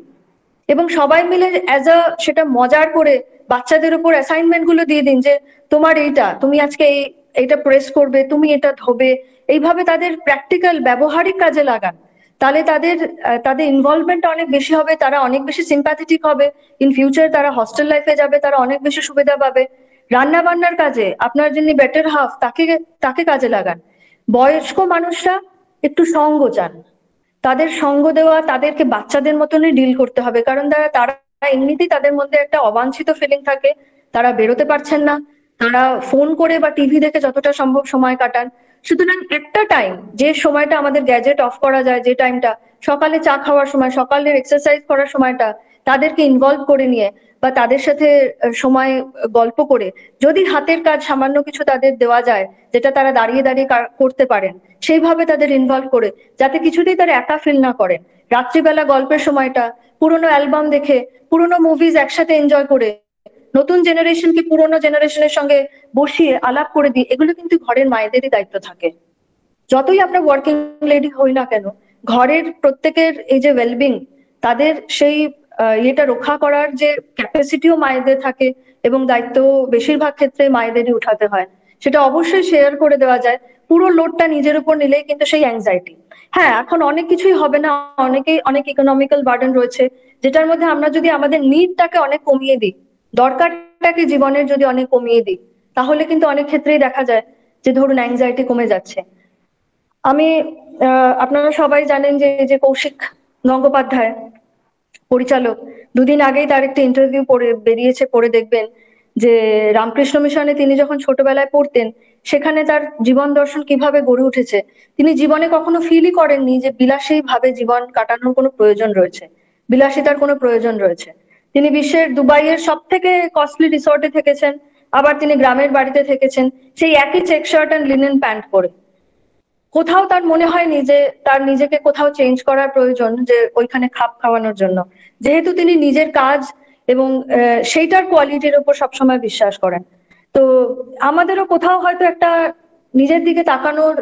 এবং সবাই মিলে অ্যাজ আ সেটা মজার করে বাচ্চাদের উপর অ্যাসাইনমেন্টগুলো দিয়ে দিন যে তোমার এইটা, তুমি আজকে এই, এইটা প্রেস করবে, তুমি এটা ধোবে, এইভাবে তাদের প্র্যাকটিক্যাল ব্যবহারিক কাজে লাগান। তাহলে তাদের তাদের ইনভলভমেন্ট অনেক বেশি হবে, তারা অনেক বেশি সিম্প্যাথেটিক হবে ইন ফিউচার তারা হস্টেল লাইফে যাবে, তারা অনেক বেশি সুবিধা পাবে। রান্না বান্নার কাজে আপনার যিনি বেটার হাফ তাকে তাকে কাজে লাগান। বয়স্ক মানুষরা একটু সঙ্গ চান। তাদের সঙ্গ দেওয়া তাদেরকে বাচ্চাদের মতনই ডিল করতে হবে, কারণ তারা তারা এমনিতেই তাদের মধ্যে একটা অবাঞ্ছিত ফিলিং থাকে, তারা বেরোতে পারছেন না, তারা ফোন করে বা টিভি দেখে যতটা সম্ভব সময় কাটান। সুতরাং একটা টাইম যে সময়টা আমাদের গ্যাজেট অফ করা যায়, যে টাইমটা সকালে চা খাওয়ার সময় সকালের এক্সারসাইজ করার সময়টা, তাদেরকে ইনভলভ করে নিয়ে বা তাদের সাথে সময় গল্প করে যদি হাতের কাজ সামান্য কিছু তাদের দেওয়া যায়, যেটা তারা দাঁড়িয়ে দাঁড়িয়ে করতে পারেন, সেইভাবে তাদের ইনভলভ করে যাতে কিছুতেই তারা একা ফিল না করেন। রাত্রিবেলা গল্পের সময়টা, পুরোনো অ্যালবাম দেখে, পুরোনো মুভিজ একসাথে এনজয় করে, নতুন জেনারেশনকে পুরোনো জেনারেশনের সঙ্গে বসিয়ে আলাপ করে দিই এগুলো কিন্তু ঘরের মায়েদেরই দায়িত্ব থাকে। যতই আপনার ওয়ার্কিং লেডি হই না কেন, ঘরের প্রত্যেকের এই যে ওয়েলবিং তাদের সেই ইয়েটা রক্ষা করার যে ক্যাপাসিটিও মায়েদের থাকে এবং দায়িত্ব বেশিরভাগ ক্ষেত্রে মায়েদেরই উঠাতে হয়। সেটা অবশ্যই শেয়ার করে দেওয়া যায়। পুরো লোডটা নিজের উপর নিলেই কিন্তু সেই অ্যাংজাইটি হ্যাঁ এখন অনেক কিছুই হবে না। অনেকেই, অনেক ইকোনমিক্যাল বার্ডেন রয়েছে, যেটার মধ্যে আমরা যদি আমাদের নিডটাকে অনেক কমিয়ে দিই, দরকারটাকে জীবনের যদি অনেক কমিয়ে দিই, তাহলে কিন্তু অনেক ক্ষেত্রেই দেখা যায় যে ধরুন অ্যাংজাইটি কমে যাচ্ছে। আমি আপনারা সবাই জানেন যে যে কৌশিক গঙ্গোপাধ্যায় পরিচালক, দুদিন আগেই তার একটি ইন্টারভিউ পড়ে, বেরিয়েছে, পড়ে দেখবেন যে রামকৃষ্ণ মিশনে তিনি যখন ছোটবেলায় পড়তেন, সেখানে তার জীবন দর্শন কীভাবে গড়ে উঠেছে, তিনি জীবনে কখনো ফিলই করেননি যে বিলাসী ভাবে জীবন কাটানোর কোনো প্রয়োজন রয়েছে, বিলাসিতার কোনো প্রয়োজন রয়েছে। তিনি বিশ্বের দুবাইয়ের সব থেকে কস্টলি রিসর্টে থেকেছেন, আবার তিনি গ্রামের বাড়িতে থেকেছেন, সেই একই check shirt and linen pant পরে। কোথাও তার মনে হয়নি যে তার নিজেকে কোথাও চেঞ্জ করার প্রয়োজন যে ওইখানে খাপ খাওয়ানোর জন্য। যেহেতু তিনি নিজের কাজ এবং সেইটার কোয়ালিটির উপর সবসময় বিশ্বাস করেন। তো আমাদেরও কোথাও হয়তো একটা নিজের দিকে তাকানোর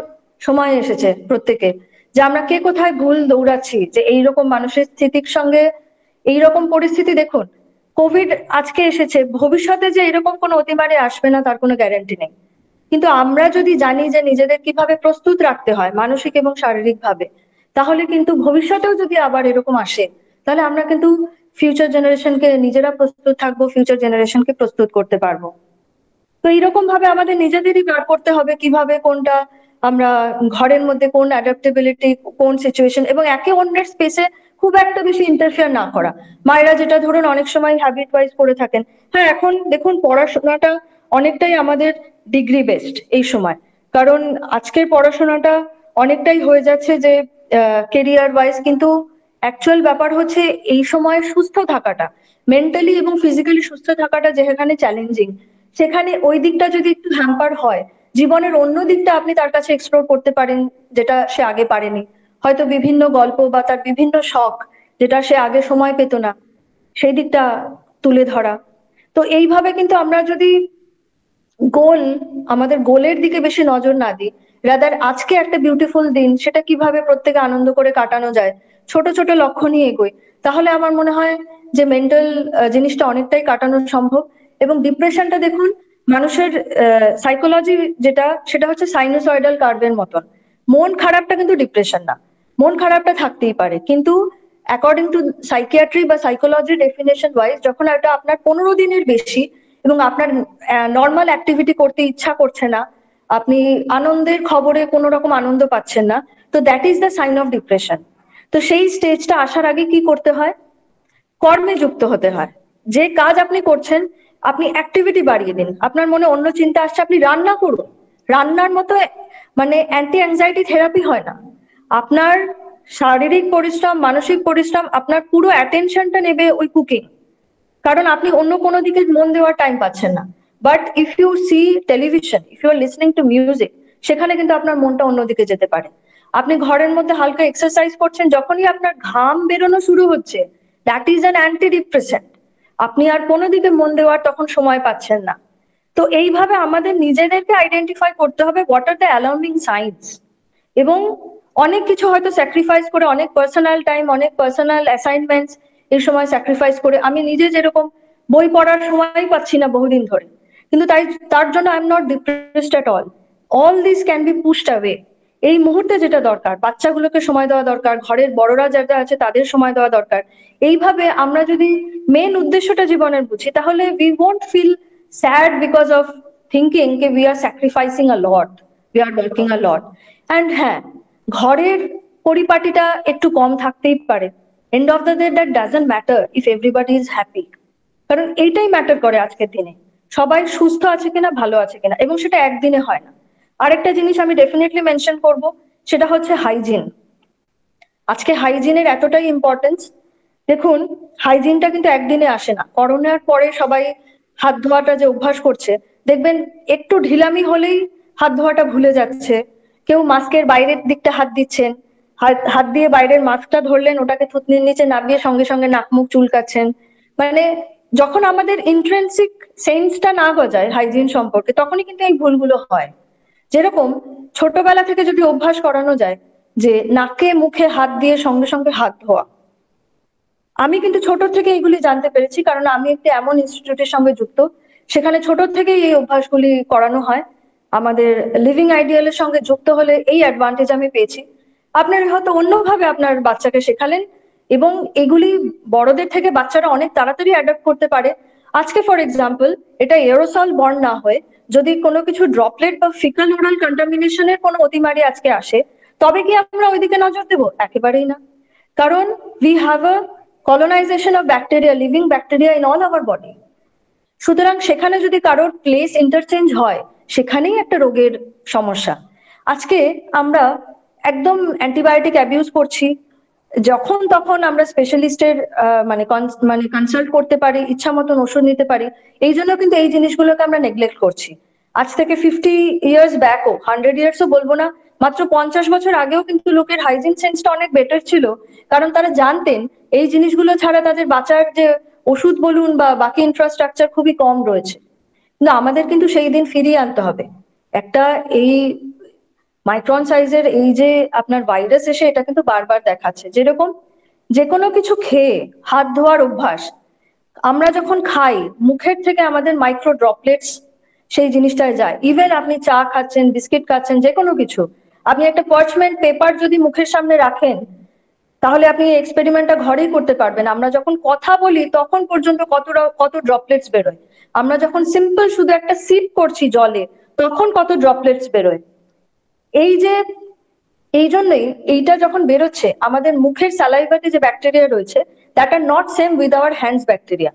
সময় এসেছে প্রত্যেকে, যে আমরা কে কোথায় ভুল দৌড়াচ্ছি, যে এইরকম মানুষের স্থিতির সঙ্গে এইরকম পরিস্থিতি দেখুন কোভিড আজকে এসেছে, ভবিষ্যতে যে এরকম কোনো অতিমারে আসবে না, তার কোনো গ্যারান্টি নেই। কিন্তু আমরা যদি জানি যে নিজেদের কীভাবে প্রস্তুত রাখতে হয়, মানসিক এবং শারীরিক ভাবে তাহলে কিন্তু ভবিষ্যতেও যদি আবার এরকম আসে, তাহলে আমরা কিন্তু ফিউচার জেনারেশনকে নিজেরা প্রস্তুত থাকব ফিউচার জেনারেশনকে প্রস্তুত করতে পারব। তো এইরকম ভাবে আমাদের নিজেদেরই বার করতে হবে কীভাবে কোনটা আমরা ঘরের মধ্যে কোন অ্যাডাপ্টেবিলিটি কোন সিচুয়েশন এবং একে অন্যের স্পেসে খুব একটা বেশি ইন্টারফেয়ার না করা। মায়েরা যেটা ধরুন অনেক সময় হ্যাবিট ওয়াইজ করে থাকেন। হ্যাঁ এখন দেখুন পড়াশোনাটা অনেকটাই আমাদের ডিগ্রি বেসড এই সময়। কারণ আজকের পড়াশোনাটা অনেকটাই হয়ে যাচ্ছে যে কেরিয়ার ওয়াইজ কিন্তু অ্যাকচুয়াল ব্যাপার হচ্ছে এই সময় সুস্থ থাকাটা মেন্টালি এবং ফিজিক্যালি সুস্থ থাকাটা যেখানে চ্যালেঞ্জিং সেখানে ওই দিকটা যদি একটু হ্যাম্পার হয়, জীবনের অন্য দিকটা আপনি তার কাছে এক্সপ্লোর করতে পারেন যেটা সে আগে পারেনি। হয়তো বিভিন্ন গল্প বা তার বিভিন্ন শখ যেটা সে আগে সময় পেত না, সেই দিকটা তুলে ধরা। তো এইভাবে কিন্তু আমরা যদি গোল, আমাদের গোলের দিকে বেশি নজর না দিই। রাদার, আজকে একটা বিউটিফুল দিন, সেটা কীভাবে প্রত্যেকে আনন্দ করে কাটানো যায়, ছোট ছোট লক্ষ্য নিয়ে এগোই। তাহলে আমার মনে হয় যে মেন্টাল জিনিসটা অনেকটাই কাটানো সম্ভব। এবং ডিপ্রেশনটা দেখুন, মানুষের সাইকোলজি যেটা, সেটা হচ্ছে সাইনোসয়েডাল কার্ভের মতন। মন খারাপটা কিন্তু ডিপ্রেশন না। মন খারাপটা থাকতেই পারে। কিন্তু অ্যাকর্ডিং টু সাইকিয়াট্রি বা সাইকোলজি ডেফিনেশন ওয়াইজ যখন এটা আপনার পনেরো দিনের বেশি এবং আপনার নর্মাল অ্যাক্টিভিটি করতে ইচ্ছা করছে না, আপনি আনন্দের খবরে কোনো রকম আনন্দ পাচ্ছেন না, তো that is the sign of depression তো সেই স্টেজটা আসার আগে কি করতে হয়? কর্মে যুক্ত হতে হয়। যে কাজ আপনি করছেন, আপনি অ্যাক্টিভিটি বাড়িয়ে দিন। আপনার মনে অন্য চিন্তা আসছে, আপনি রান্না করুন। রান্নার মতো মানে অ্যান্টি অ্যাংজাইটি থেরাপি হয় না। আপনার শারীরিক পরিশ্রম, মানসিক পরিশ্রম, আপনার পুরো অ্যাটেনশনটা নেবে ওই কুকিং কারণ আপনি অন্য কোনো দিকে মন দেওয়ার টাইম পাচ্ছেন না। But if you see television if you are listening to music সেখানে কিন্তু আপনার মনটা অন্যদিকে যেতে পারে। আপনি ঘরের মধ্যে হালকা এক্সারসাইজ করছেন, যখনই আপনার ঘাম বেরোনো শুরু হচ্ছে that is an anti depression আপনি আর কোনো দিকে মন দেওয়ার তখন সময় পাচ্ছেন না। তো এইভাবে আমাদের নিজেদেরকে আইডেন্টিফাই করতে হবে what are the alarming signs এবং অনেক কিছু হয়তো স্যাক্রিফাইস করে, অনেক পার্সোনাল টাইম অনেক পার্সোনাল অ্যাসাইনমেন্টস এই সময় স্যাক্রিফাইস করে আমি নিজে যেরকম বই পড়ার সময় পাচ্ছি না বহুদিন ধরে। কিন্তু তাই, তার জন্য I am not depressed at all all this can be pushed away এই মুহূর্তে যেটা দরকার, বাচ্চাগুলোকে সময় দেওয়া দরকার, ঘরের বড়রা যারা আছে তাদের সময় দেওয়া দরকার। এইভাবে আমরা যদি মেন উদ্দেশ্যটা জীবনের বুঝি, তাহলে we won't feel sad because of thinking K we are sacrificing a lot we are working a lot and হ্যাঁ ঘরের পরিপাটিটা একটু কম থাকতেই পারে। End of the day that doesn't matter if everybody is happy কারণ এইটাই ম্যাটার করে আজকের দিনে। সবাই সুস্থ আছে কিনা, ভালো আছে কিনা, এবং সেটা একদিনে হয় না। আরেকটা জিনিস আমি ডেফিনেটলি মেনশন করব, সেটা হচ্ছে হাইজিন আজকে হাইজিনের এতটাই ইম্পর্টেন্স দেখুন হাইজিনটা কিন্তু একদিনে আসে না। করোনার পরে সবাই হাত ধোয়াটা যে অভ্যাস করছে, দেখবেন একটু ঢিলামি হলেই হাত ধোয়াটা ভুলে যাচ্ছে। কেউ মাস্কের বাইরের দিকটা হাত দিচ্ছেন। হাত হাত দিয়ে বাইরের মাস্কটা ধরলেন, ওটাকে থুতনির নিচে নামিয়ে সঙ্গে সঙ্গে নাক মুখ চুলকাচ্ছেন। মানে যখন আমাদের ইন্ট্রেন্সিক সেন্সটা না গজায় হাইজিন সম্পর্কে, তখনই কিন্তু এই ভুলগুলো হয়। যেরকম ছোটবেলা থেকে যদি অভ্যাস করানো যায় যে নাকে মুখে হাত দিয়ে সঙ্গে সঙ্গে হাত ধোয়া। আমি কিন্তু ছোট থেকে এইগুলি জানতে পেরেছি, কারণ আমি একটি এমন ইনস্টিটিউটের সঙ্গে যুক্ত, সেখানে ছোট থেকেই এই অভ্যাসগুলি করানো হয়। আমাদের লিভিং আইডিয়ালের সঙ্গে যুক্ত হলে এই অ্যাডভান্টেজ আমি পেয়েছি। আপনার হয়তো অন্যভাবে আপনার বাচ্চাকে শেখালেন এবং এগুলি বড়দের থেকে বাচ্চারা অনেক তাড়াতাড়ি অ্যাডাপ্ট করতে পারে। আজকে ফর এক্সাম্পল এটা এরোসল বর্ন না হয়ে যদি কোনো কিছু ড্রপলেট বা ফিকাল ওরাল কন্টামিনেশনের কোনো অতিমারি আজকে আসে, তবে কি আমরা ওইদিকে নজর দেবো? একেবারেই না। কারণ we have a colonization of bacteria living bacteria in all our body সুতরাং সেখানে যদি কারোর প্লেস ইন্টারচেঞ্জ হয়, সেখানেই একটা রোগের সমস্যা। আজকে আমরা একদম অ্যান্টিবায়োটিক অ্যাবিউজ করছি। যখন তখন আমরা স্পেশালিস্টের মানে মানে কনসাল্ট করতে পারি, ইচ্ছা মতন ওষুধ নিতে পারি, এই জন্য কিন্তু এই জিনিসগুলোকে আমরা নেগলেক্ট করছি। আজ থেকে ফিফটি ইয়ার্স ব্যাকও হান্ড্রেড ইয়ার্সও বলব না, মাত্র পঞ্চাশ বছর আগেও কিন্তু লোকের হাইজিন সেন্সটা অনেক বেটার ছিল, কারণ তারা জানতেন এই জিনিসগুলো ছাড়া তাদের বাঁচার যে ওষুধ বলুন বা বাকি ইনফ্রাস্ট্রাকচার খুবই কম রয়েছে। না, আমাদের কিন্তু সেই দিন ফিরিয়ে আনতে হবে। একটা এই মাইক্রন সাইজের এই যে আপনার ভাইরাস এসে এটা কিন্তু বারবার দেখাচ্ছে। যেরকম যে কোনো কিছু খেয়ে হাত ধোয়ার অভ্যাস, আমরা যখন খাই, মুখের থেকে আমাদের মাইক্রো ড্রপলেটস সেই জিনিসটায় যায়। ইভেন আপনি চা খাচ্ছেন, বিস্কিট খাচ্ছেন যে কোনো কিছু, আপনি একটা পার্চমেন্ট পেপার যদি মুখের সামনে রাখেন, তাহলে আপনি এক্সপেরিমেন্টটা ঘরেই করতে পারবেন। আমরা যখন কথা বলি, তখন পর্যন্ত কতটা, কত ড্রপলেটস বেরোয়। আমরা যখন সিম্পল শুধু একটা সিপ করছি জলে, তখন কত ড্রপলেটস বেরোয়। এই যে, এই জন্যই এইটা যখন বেরোচ্ছে, আমাদের মুখের স্যালাইভাতে যে ব্যাকটেরিয়া রয়েছে that are not same with our hands bacteria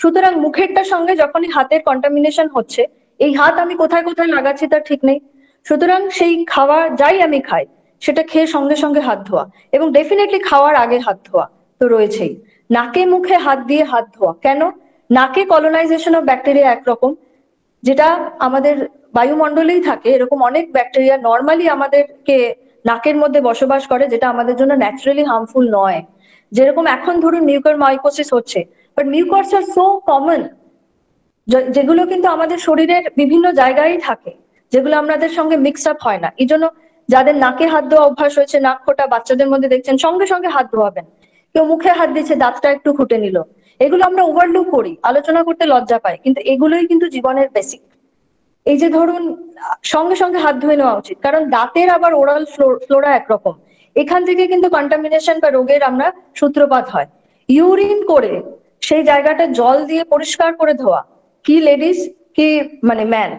সুতরাং মুখেরটার সঙ্গে যখনই হাতের কন্টামিনেশন হচ্ছে, এই হাত আমি কোথায় কোথায় লাগাচ্ছি তার ঠিক নেই। সুতরাং সেই খাওয়া যাই আমি খাই, সেটা খেয়ে সঙ্গে সঙ্গে হাত ধোয়া এবং ডেফিনেটলি খাওয়ার আগে হাত ধোয়া তো রয়েছেই। নাকে মুখে হাত দিয়ে হাত ধোয়া। কেন? নাকে কলোনাইজেশন অফ ব্যাকটেরিয়া একরকম, যেটা আমাদের বায়ুমণ্ডলেই থাকে, এরকম অনেক ব্যাকটেরিয়া নর্মালি আমাদেরকে নাকের মধ্যে বসবাস করে, যেটা আমাদের জন্য ন্যাচারালি হার্মফুল নয়। যেরকম এখন ধরুন মিউকার মাইকোসিস হচ্ছে but mucors are so common যেগুলো কিন্তু আমাদের শরীরের বিভিন্ন জায়গায় থাকে, যেগুলো আমাদের সঙ্গে মিক্স আপ হয় না। এই জন্য যাদের নাকে হাত ধোয়া অভ্যাস হয়েছে, নাক ফোটা বাচ্চাদের মধ্যে দেখছেন, সঙ্গে সঙ্গে হাত ধোয়াবেন। কেউ মুখে হাত দিচ্ছে দাঁতটা একটু খুঁটে নিল। এগুলো আমরা ওভারলুক করি, আলোচনা করতে লজ্জা পাই কিন্তু এগুলোই কিন্তু জীবনের বেসিক এই যে ধরুন, সঙ্গে সঙ্গে হাত ধুয়ে নেওয়া উচিত। কারণ দাঁতের আবার ওরাল ফ্লোরা একরকম। এখান থেকে কিন্তু কন্টামিনেশন বা রোগের আমরা সূত্রপাত হয়। ইউরিন করে সেই জায়গাটা জল দিয়ে পরিষ্কার করে ধোয়া, কি লেডিস কি মানে ম্যান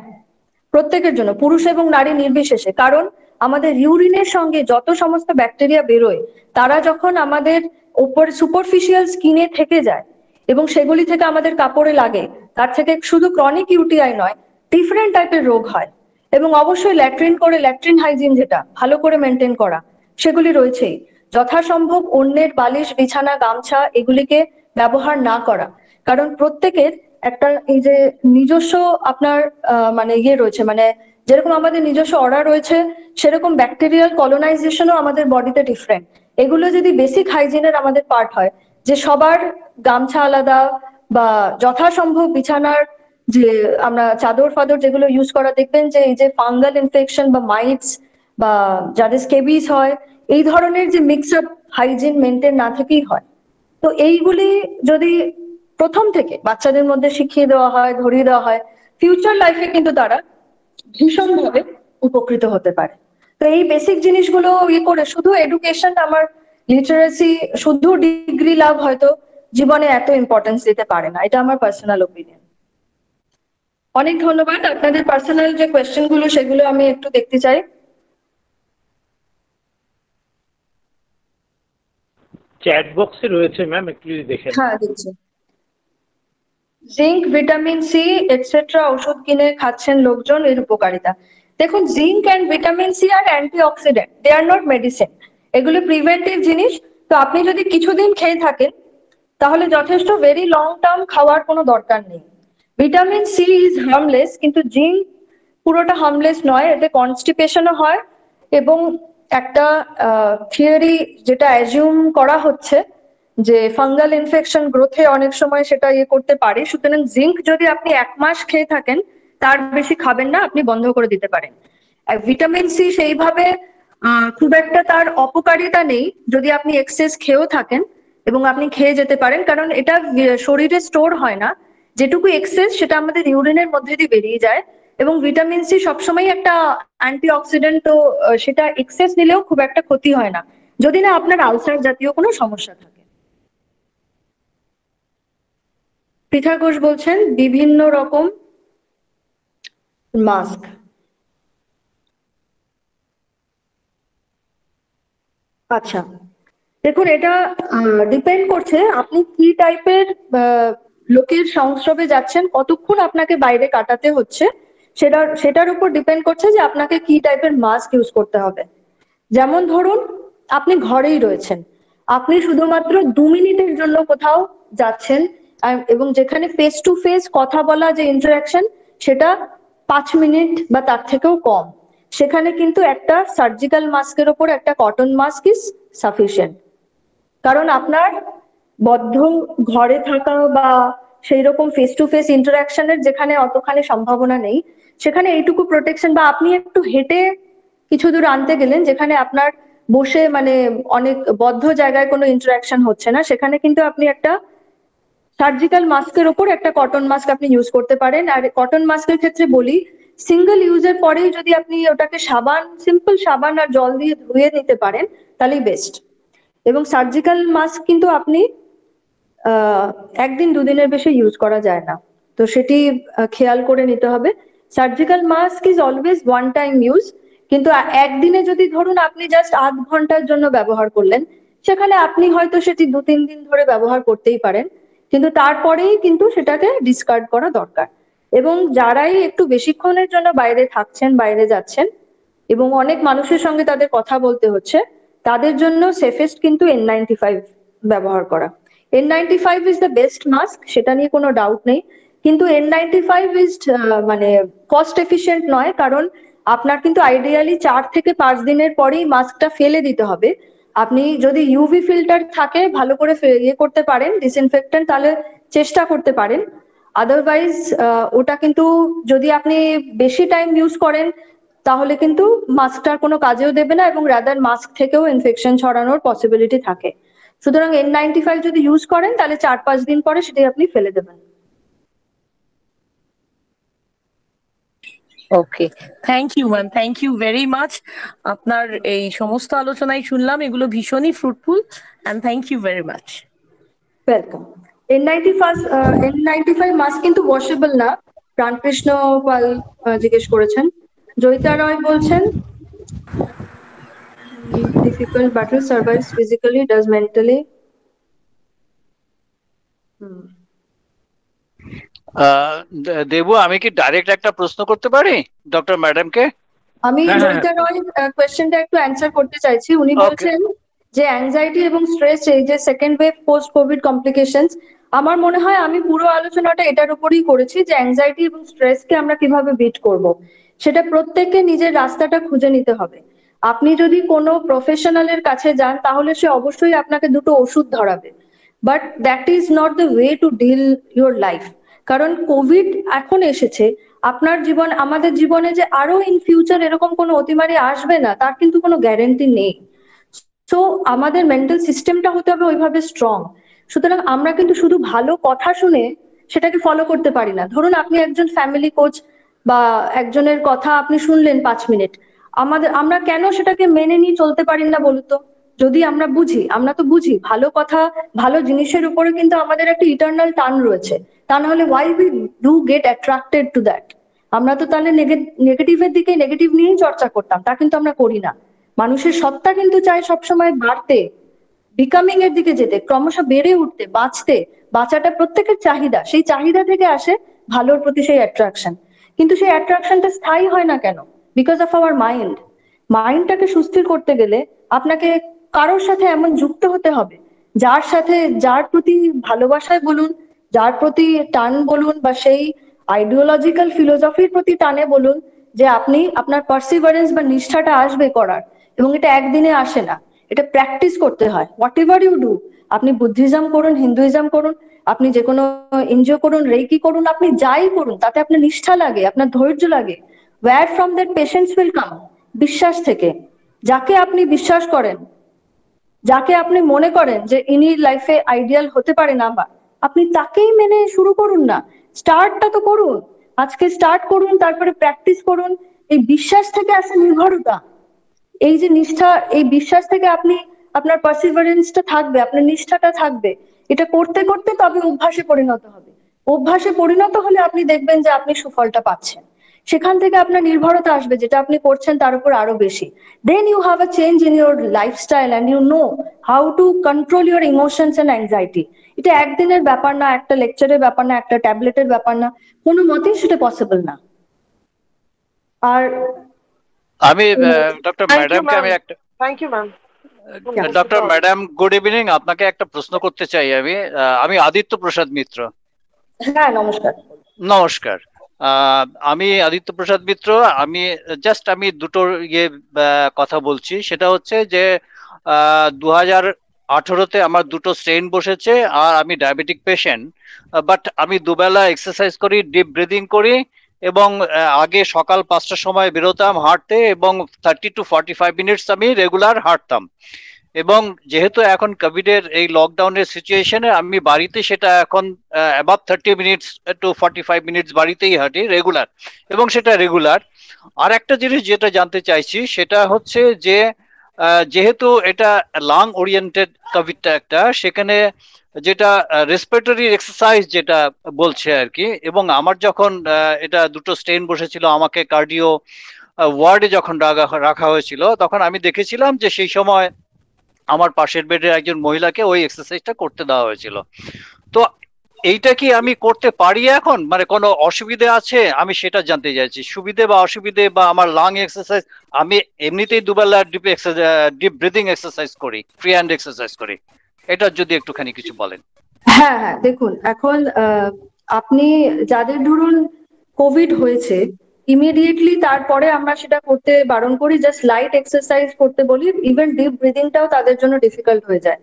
প্রত্যেকের জন্য, পুরুষ এবং নারী নির্বিশেষে। কারণ আমাদের ইউরিনের সঙ্গে যত সমস্ত ব্যাকটেরিয়া বেরোয়, তারা যখন আমাদের উপর সুপারফিশিয়াল স্কিনে থেকে যায় এবং সেগুলি থেকে আমাদের কাপড়ে লাগে, তার থেকে শুধু ক্রনিক ইউটিআই নয় ডিফারেন্ট টাইপের রোগ হয়। এবং অবশ্যই ল্যাট্রিন করে, ল্যাট্রিন হাইজিন যেটা, ভালো করে মেনটেন করা, সেগুলি রয়েছেই। যথাসম্ভব অন্যের বালিশ, বিছানা, গামছা এগুলিকে ব্যবহার না করা। কারণ প্রত্যেকের একটা এই যে নিজস্ব আপনার মানে ইয়ে রয়েছে মানে যেরকম আমাদের নিজস্ব অর্ডার রয়েছে, সেরকম ব্যাকটেরিয়াল কলোনাইজেশনও আমাদের বডিতে ডিফারেন্ট এগুলো যদি বেসিক হাইজিনের আমাদের পার্ট হয়, যে সবার গামছা আলাদা বা যথাসম্ভব বিছানার যে আমরা চাদর ফাদর যেগুলো ইউজ করা দেখবেন যে এই যে ফাঙ্গাল ইনফেকশন বা মাইটস বা যাদের স্কেবিস হয়, এই ধরনের যে মিক্স আপ হাইজিন মেনটেন না থেকেই হয়। তো এইগুলি যদি প্রথম থেকে বাচ্চাদের মধ্যে শিখিয়ে দেওয়া হয়, ধরিয়ে দেওয়া হয় ফিউচার লাইফে কিন্তু তারা ভীষণভাবে উপকৃত হতে পারে। তো এই বেসিক জিনিসগুলো ইয়ে করে শুধু এডুকেশন আমার লিটারেসি শুধু ডিগ্রি লাভ হয়তো জীবনে এত ইম্পর্টেন্স দিতে পারে না। এটা আমার পার্সোনাল ওপিনিয়ন অনেক ধন্যবাদ। আপনাদের পার্সোনাল যে কোয়েশ্চেনগুলো সেগুলো আমি একটু দেখতে চাই। চ্যাট বক্সে রয়েছে ম্যাম একটু যদি দেখেন হ্যাঁ দেখছি। জিঙ্ক ভিটামিন সি এটসেট্রা ওষুধ কিনে খাচ্ছেন লোকজন এর উপকারিতা। দেখুন zinc and vitamin C are antioxidant they are not medicine এগুলো প্রিভেন্টিভ জিনিস। তো আপনি যদি কিছুদিন খেয়ে থাকেন তাহলে যথেষ্ট ভেরি লং টার্ম খাওয়ার কোনো দরকার নেই। ভিটামিন সি ইজ হার্মলেস কিন্তু জিঙ্ক পুরোটা হার্মলেস নয়, এতে কনস্টিপেশনও হয় এবং একটা থিওরি যেটা অ্যাজিউম করা হচ্ছে যে ফাঙ্গাল ইনফেকশন গ্রোথে অনেক সময় সেটা ইয়ে করতে পারে, সুতরাং জিঙ্ক যদি আপনি এক মাস খেয়ে থাকেন, তার বেশি খাবেন না, আপনি বন্ধ করে দিতে পারেন। ভিটামিন সি সেইভাবে খুব একটা তার অপকারিতা নেই, যদি আপনি এক্সেস খেয়েও থাকেন এবং আপনি খেয়ে যেতে পারেন, কারণ এটা শরীরে স্টোর হয় না। যেটুকু এক্সেস সেটা আমাদের ইউরিনের মধ্যে দিয়ে বেরিয়ে যায় এবং ভিটামিন সি সবসময় একটা অ্যান্টিঅক্সিডেন্ট তো সেটা এক্সেস নিলেও খুব একটা ক্ষতি হয় না। যদি না আপনার আলসার জাতীয় কোনো সমস্যা থাকে। পৃথা ঘোষ বলছেন, বিভিন্ন রকম মাস্ক আচ্ছা। দেখুন, এটা ডিপেন্ড করছে আপনি কি টাইপের লোকের সংস্রবে যাচ্ছেন, কতক্ষণ আপনাকে বাইরে কাটাতে হচ্ছে, সেটার সেটার উপর ডিপেন্ড করছে যে আপনাকে কি টাইপের মাস্ক ইউজ করতে হবে। যেমন ধরুন, আপনি ঘরেই রয়েছেন, আপনি শুধুমাত্র দু মিনিটের জন্য কোথাও যাচ্ছেন এবং যেখানে ফেস টু ফেস কথা বলা যে ইন্টারাকশন সেটা পাঁচ মিনিট বা তার থেকেও কম। সেখানে কিন্তু একটা সার্জিক্যাল মাস্কের ওপর একটা কটন মাস্ক ইজ সাফিসিয়েন্ট কারণ আপনার বদ্ধ ঘরে থাকা বা সেই রকম ফেস টু ফেস ইন্টারাকশনের যেখানে অতখানি সম্ভাবনা নেই, সেখানে এইটুকু প্রোটেকশন বা আপনি একটু হেঁটে কিছু দূর আনতে গেলেন, যেখানে আপনার বসে মানে অনেক বদ্ধ জায়গায় কোনো ইন্টারাকশন হচ্ছে না, সেখানে কিন্তু আপনি একটা সার্জিক্যাল মাস্কের ওপর একটা কটন মাস্ক আপনি ইউজ করতে পারেন। আর কটন মাস্কের ক্ষেত্রে বলি সিঙ্গেল ইউজের পরেই যদি আপনি ওটাকে সাবান সিম্পল সাবান আর জল দিয়ে ধুয়ে নিতে পারেন, তাহলেই বেস্ট এবং সার্জিক্যাল মাস্ক কিন্তু আপনি একদিন দুদিনের বেশি ইউজ করা যায় না। তো সেটি খেয়াল করে নিতে হবে। Surgical mask is always one time use কিন্তু একদিনে যদি ধরুন আপনি জাস্ট আধ ঘণ্টার জন্য ব্যবহার করলেন, সেখানে আপনি হয়তো সেটি দু, তিন দিন ধরে ব্যবহার করতেই পারেন। কিন্তু তারপরেই কিন্তু সেটাকে ডিসকার্ড করা দরকার। এবং যারাই একটু বেশিক্ষণের জন্য বাইরে থাকছেন, বাইরে যাচ্ছেন, এবং অনেক মানুষের সঙ্গে তাদের কথা বলতে হচ্ছে, তাদের জন্য সেফেস্ট কিন্তু এন নাইনটি ফাইভ ব্যবহার করা। N ninety five is the best mask সেটা নিয়ে কোনো ডাউট নেই। কিন্তু এন নাইনটি ফাইভ ইজ মানে কস্ট এফিসিয়েন্ট নয়, কারণ আপনার কিন্তু আইডিয়ালি চার থেকে পাঁচ দিনের পরেই মাস্কটা ফেলে দিতে হবে। আপনি যদি ইউভি ফিল্টার থাকে, ভালো করে ইয়ে করতে পারেন ডিসইনফেক্টেন্ট তাহলে চেষ্টা করতে পারেন। আদারওয়াইজ ওটা কিন্তু যদি আপনি বেশি টাইম ইউজ করেন, তাহলে কিন্তু মাস্কটার কোনো কাজেও দেবে না এবং রাদার মাস্ক থেকেও ইনফেকশন ছড়ানোর পসিবিলিটি থাকে। সুতরাং এন নাইনটি ফাইভ যদি ইউজ করেন তাহলে চার পাঁচ দিন পরে সেটাই আপনি ফেলে দেবেন। Okay thank you ma'am thank you very much আপনার এই সমস্ত আলোচনায় শুনলাম এগুলো ভীষণই fruitful and thank you very much welcome N ninety first N ninety five mask কিন্তু ওয়াশেবল না। প্রাণকৃষ্ণ পাল জিজ্ঞেস করেছেন। জয়িতা রয় বলছেন difficult battle survives physically does mentally. Debu আমি কি ডাইরেক্ট একটা প্রশ্ন করতে পারি? ডক্টর ম্যাডামকে আমি জয়িতা রয় কোয়েশ্চেনটা একটু অ্যান্সার করতে চাইছি। উনি বলছেন যে অ্যাংজাইটি এবং স্ট্রেস এই যে second wave post covid complications আমার মনে হয় আমি পুরো আলোচনাটা এটার উপরই করেছি যে অ্যাংজাইটি এবং স্ট্রেসকে আমরা কীভাবে বিট করব। সেটা প্রত্যেককে নিজের রাস্তাটা খুঁজে নিতে হবে। আপনি যদি কোনো প্রফেশনালের কাছে যান, তাহলে সে অবশ্যই আপনাকে দুটো ওষুধ ধরাবে। But that is not the way to deal your life কারণ কোভিড এখন এসেছে, আপনার জীবন, আমাদের জীবনে যে আরও ইন ফিউচার এরকম কোনো অতিমারি আসবে না, তার কিন্তু কোনো গ্যারেন্টি নেই। সো আমাদের মেন্টাল সিস্টেমটা হতে হবে ওইভাবে স্ট্রং সুতরাং আমরা কিন্তু শুধু ভালো কথা শুনে সেটাকে ফলো করতে পারি না। ধরুন আপনি একজন ফ্যামিলি কোচ বা একজনের কথা আপনি শুনলেন পাঁচ মিনিট। আমাদের, আমরা কেন সেটাকে মেনে নিয়ে চলতে পারি না বলতো যদি আমরা বুঝি, আমরা তো বুঝি, ভালো কথা, ভালো জিনিসের উপরে কিন্তু আমাদের একটা ইটার্নাল টান রয়েছে। তা why we do get attracted to that আমরা তো তাহলে নেগেটিভের দিকে নেগেটিভ নিয়েই চর্চা করতাম, তা কিন্তু আমরা করি না। মানুষের সত্তা কিন্তু চায় সবসময় বাড়তে বিকামিং এর দিকে যেতে, ক্রমশ বেড়ে উঠতে, বাঁচতে। বাঁচাটা প্রত্যেকের চাহিদা, সেই চাহিদা থেকে আসে ভালোর প্রতি সেই অ্যাট্রাকশন কিন্তু সেই অ্যাট্রাকশনটা স্থায়ী হয় না কেন? বিকজ অফ আওয়ার মাইন্ড মাইন্ডটাকে সুস্থির করতে গেলে আপনাকে কারোর সাথে এমন যুক্ত হতে হবে, যার সাথে, যার প্রতি ভালোবাসায় বলুন, যার প্রতি টান বলুন বা সেই আইডিওলজিক্যাল ফিলোসফির প্রতি টানে বলুন যে আপনি আপনার পার্সিভারেন্স বা নিষ্ঠাটা আসবে করার এবং এটা একদিনে আসে না। এটা প্র্যাকটিস করতে হয়। হোয়াট এভার ইউ ডু আপনি বুদ্ধিজম করুন, হিন্দুইজম করুন, আপনি যে কোনো এনজিও করুন রেকি করুন, আপনি যাই করুন, তাতে আপনার নিষ্ঠা লাগে, আপনার ধৈর্য লাগে। Where from that patience will come বিশ্বাস থেকে যাকে আপনি বিশ্বাস করেন যাকে আপনি মনে করেন যে ইনি লাইফে আইডিয়াল হতে পারে না বা আপনি তাকেই মেনে শুরু করুন না স্টার্টটা তো করুন আজকে স্টার্ট করুন তারপরে প্র্যাকটিস করুন এই বিশ্বাস থেকে আসে নির্ভরতা এই যে নিষ্ঠা এই বিশ্বাস থেকে আপনি আপনার পার্সিভারেন্সটা থাকবে আপনার নিষ্ঠাটা থাকবে এটা করতে করতে তবে অভ্যাসে পরিণত হবে অভ্যাসে পরিণত হলে আপনি দেখবেন যে আপনি সুফলটা পাচ্ছেন সেখান থেকে আপনার নির্ভরতা আসবে যেটা আপনি করছেন তার উপর আরও বেশি। Then you have a change in your lifestyle and you know how to control your emotions and anxiety এটা একদিনের ব্যাপার না একটা লেকচারের ব্যাপার না একটা ট্যাবলেটের ব্যাপার না কোনো মতেই সেটা পসিবল না। আর আমি ডক্টর ম্যাডামকে আমি একটা thank you ma'am doctor madam good evening আপনাকে একটা প্রশ্ন করতে চাই আমি। আমি আদিত্য প্রসাদ মিত্র। হ্যাঁ নমস্কার। নমস্কার। আমি আদিত্য প্রসাদ মিত্র, আমি জাস্ট আমি দুটো ইয়ে কথা বলছি। সেটা হচ্ছে যে দু হাজার আঠারোতে আমার দুটো স্ট্রেন বসেছে আর আমি ডায়াবেটিক পেশেন্ট বাট আমি দুবেলা এক্সারসাইজ করি ডিপ ব্রিদিং করি এবং আগে সকাল পাঁচটার সময় বেরোতাম হাঁটতে এবং thirty to forty five minutes আমি রেগুলার হাঁটতাম। এবং যেহেতু এখন কোভিডের এই লকডাউনের সিচুয়েশনে আমি বাড়িতে সেটা এখন above thirty minutes to forty five minutes বাড়িতেই হাঁটি রেগুলার এবং সেটা রেগুলার আর একটা জিনিস যেটা জানতে চাইছি, সেটা হচ্ছে যে যেহেতু এটা লাং ওরিয়েন্টেড কোভিডটা একটা, সেখানে যেটা রেসপিরেটরি এক্সারসাইজ যেটা বলছে আর কি এবং আমার যখন এটা দুটো স্টেন বসেছিল, আমাকে কার্ডিও ওয়ার্ডে যখন রাখা রাখা হয়েছিল, তখন আমি দেখেছিলাম যে সেই সময় আমার পাশের বেডের একজন মহিলাকে ওই এক্সারসাইজটা করতে দেওয়া হয়েছিল। তো এইটা কি আমি করতে পারি এখন? মানে কোনো অসুবিধে আছে? আমি সেটা জানতে চাইছি। সুবিধে বা অসুবিধে বা আমার লাং এক্সারসাইজ আমি এমনিতেই দুবেলা ডিপ ডিপ ব্রিদিং এক্সারসাইজ করি ফ্রি হ্যান্ড এক্সারসাইজ করি। এটা যদি একটুখানি কিছু বলেন। হ্যাঁ হ্যাঁ দেখুন, এখন আপনি যাদের ধরুন কোভিড হয়েছে ইমিডিয়েটলি তারপরে আমরা সেটা করতে বারণ করি জাস্ট লাইট এক্সারসাইজ করতে বলি ইভেন ডিপ ব্রিদিংটাও তাদের জন্য ডিফিকাল্ট হয়ে যায়।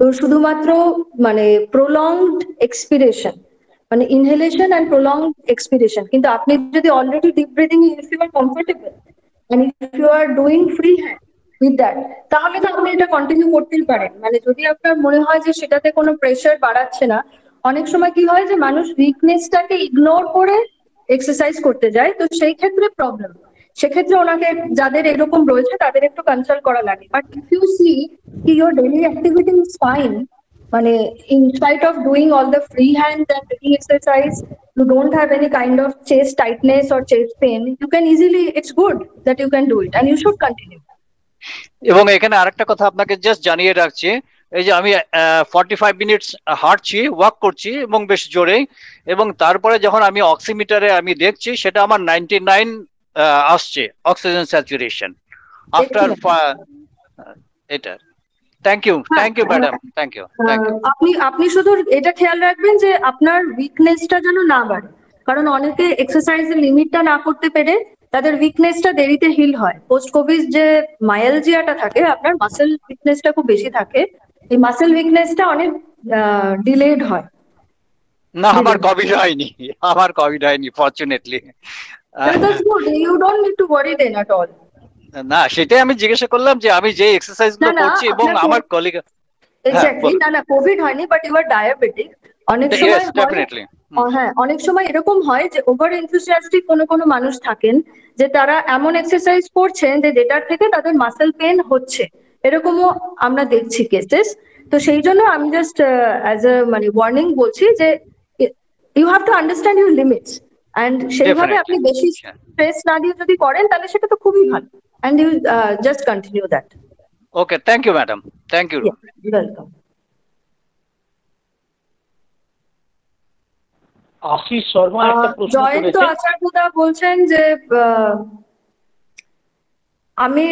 তো শুধুমাত্র মানে প্রলংড এক্সপিরেশন মানে ইনহেলেশন অ্যান্ড প্রলংড এক্সপিরেশন কিন্তু আপনি যদি already deep breathing if you are comfortable and if you are doing free hand with that, তাহলে তো আপনি এটা কন্টিনিউ করতেই পারেন। মানে যদি আপনার মনে হয় যে সেটাতে কোনো প্রেশার বাড়াচ্ছে না, অনেক সময় কি হয় যে মানুষ উইকনেসটাকে ইগনোর করে এক্সারসাইজ করতে যায়, তো সেই ক্ষেত্রে প্রবলেম সেক্ষেত্রে ওনাকে যাদের এরকম রয়েছে, তাদের একটু কনসাল্ট করা লাগে। বাট ইফ ইউ সি কি your daily activity is fine মানে in spite of doing all the free hand and doing exercise you don't have any kind of chest tightness or chest pain you can easily it's good that you can do it and you should continue এবং এখানে আরেকটা কথা আপনাকে just জানিয়ে রাখছি এই যে আমি ফর্টি ফাইভ মিনিটস হাঁটছি ওয়াক করছি এবং বেশ জোরে এবং তারপরে যখন আমি অক্সিমিটারে আমি দেখছি সেটা আমার নাইনটি নাইন আসছে অক্সিজেন স্যাচুরেশন আফটার এটা। Thank you thank you madam thank you thank you আপনি আপনি শুধু এটা খেয়াল রাখবেন যে আপনার উইকনেসটা যেন না বাড়ে। কারণ অনেকে এক্সারসাইজের লিমিটটা না করতে পেরে তাদের উইকনেসটা দেরিতে হিল হয়। পোস্ট কোভিড যে মায়ালজিয়াটা থাকে আপনার মাসেল উইকনেসটা খুব বেশি থাকে। এই মাসেল উইকনেসটা অনেক ডিলেড হয় না আমার কোভিড হয়নি আমার কোভিড হয়নি fortunately. You don't need to worry then at all. না সেটাই আমি জিজ্ঞাসা করলাম যে আমি যে এক্সারসাইজগুলো করছি এবং আমার কলিগ. বলুন। না না কোভিড হয়নি বাট ইউ আর ডায়াবেটিক অনেক সময় ডেফিনেটলি হ্যাঁ অনেক সময় এরকম হয় যে ওভার এনথুসিয়াস্টিক কোনো কোনো মানুষ থাকেন যে তারা এমন এক্সারসাইজ করছেন যে যেটার থেকে তাদের মাসেল পেন হচ্ছে এরকমও আমরা দেখছি কেসেস তো সেই জন্য আমি জাস্ট অ্যাজ এ মানে ওয়ার্নিং বলছি যে you have to understand your limits and সেইভাবে আপনি বেশি স্ট্রেস না দিয়ে যদি করেন তাহলে সেটা তো খুবই ভালো। And you just continue that okay thank you madam thank you welcome Ashis Sharma একটা প্রশ্ন জয়ন্ত আচার্যদা বলছেন যে আহ, আমি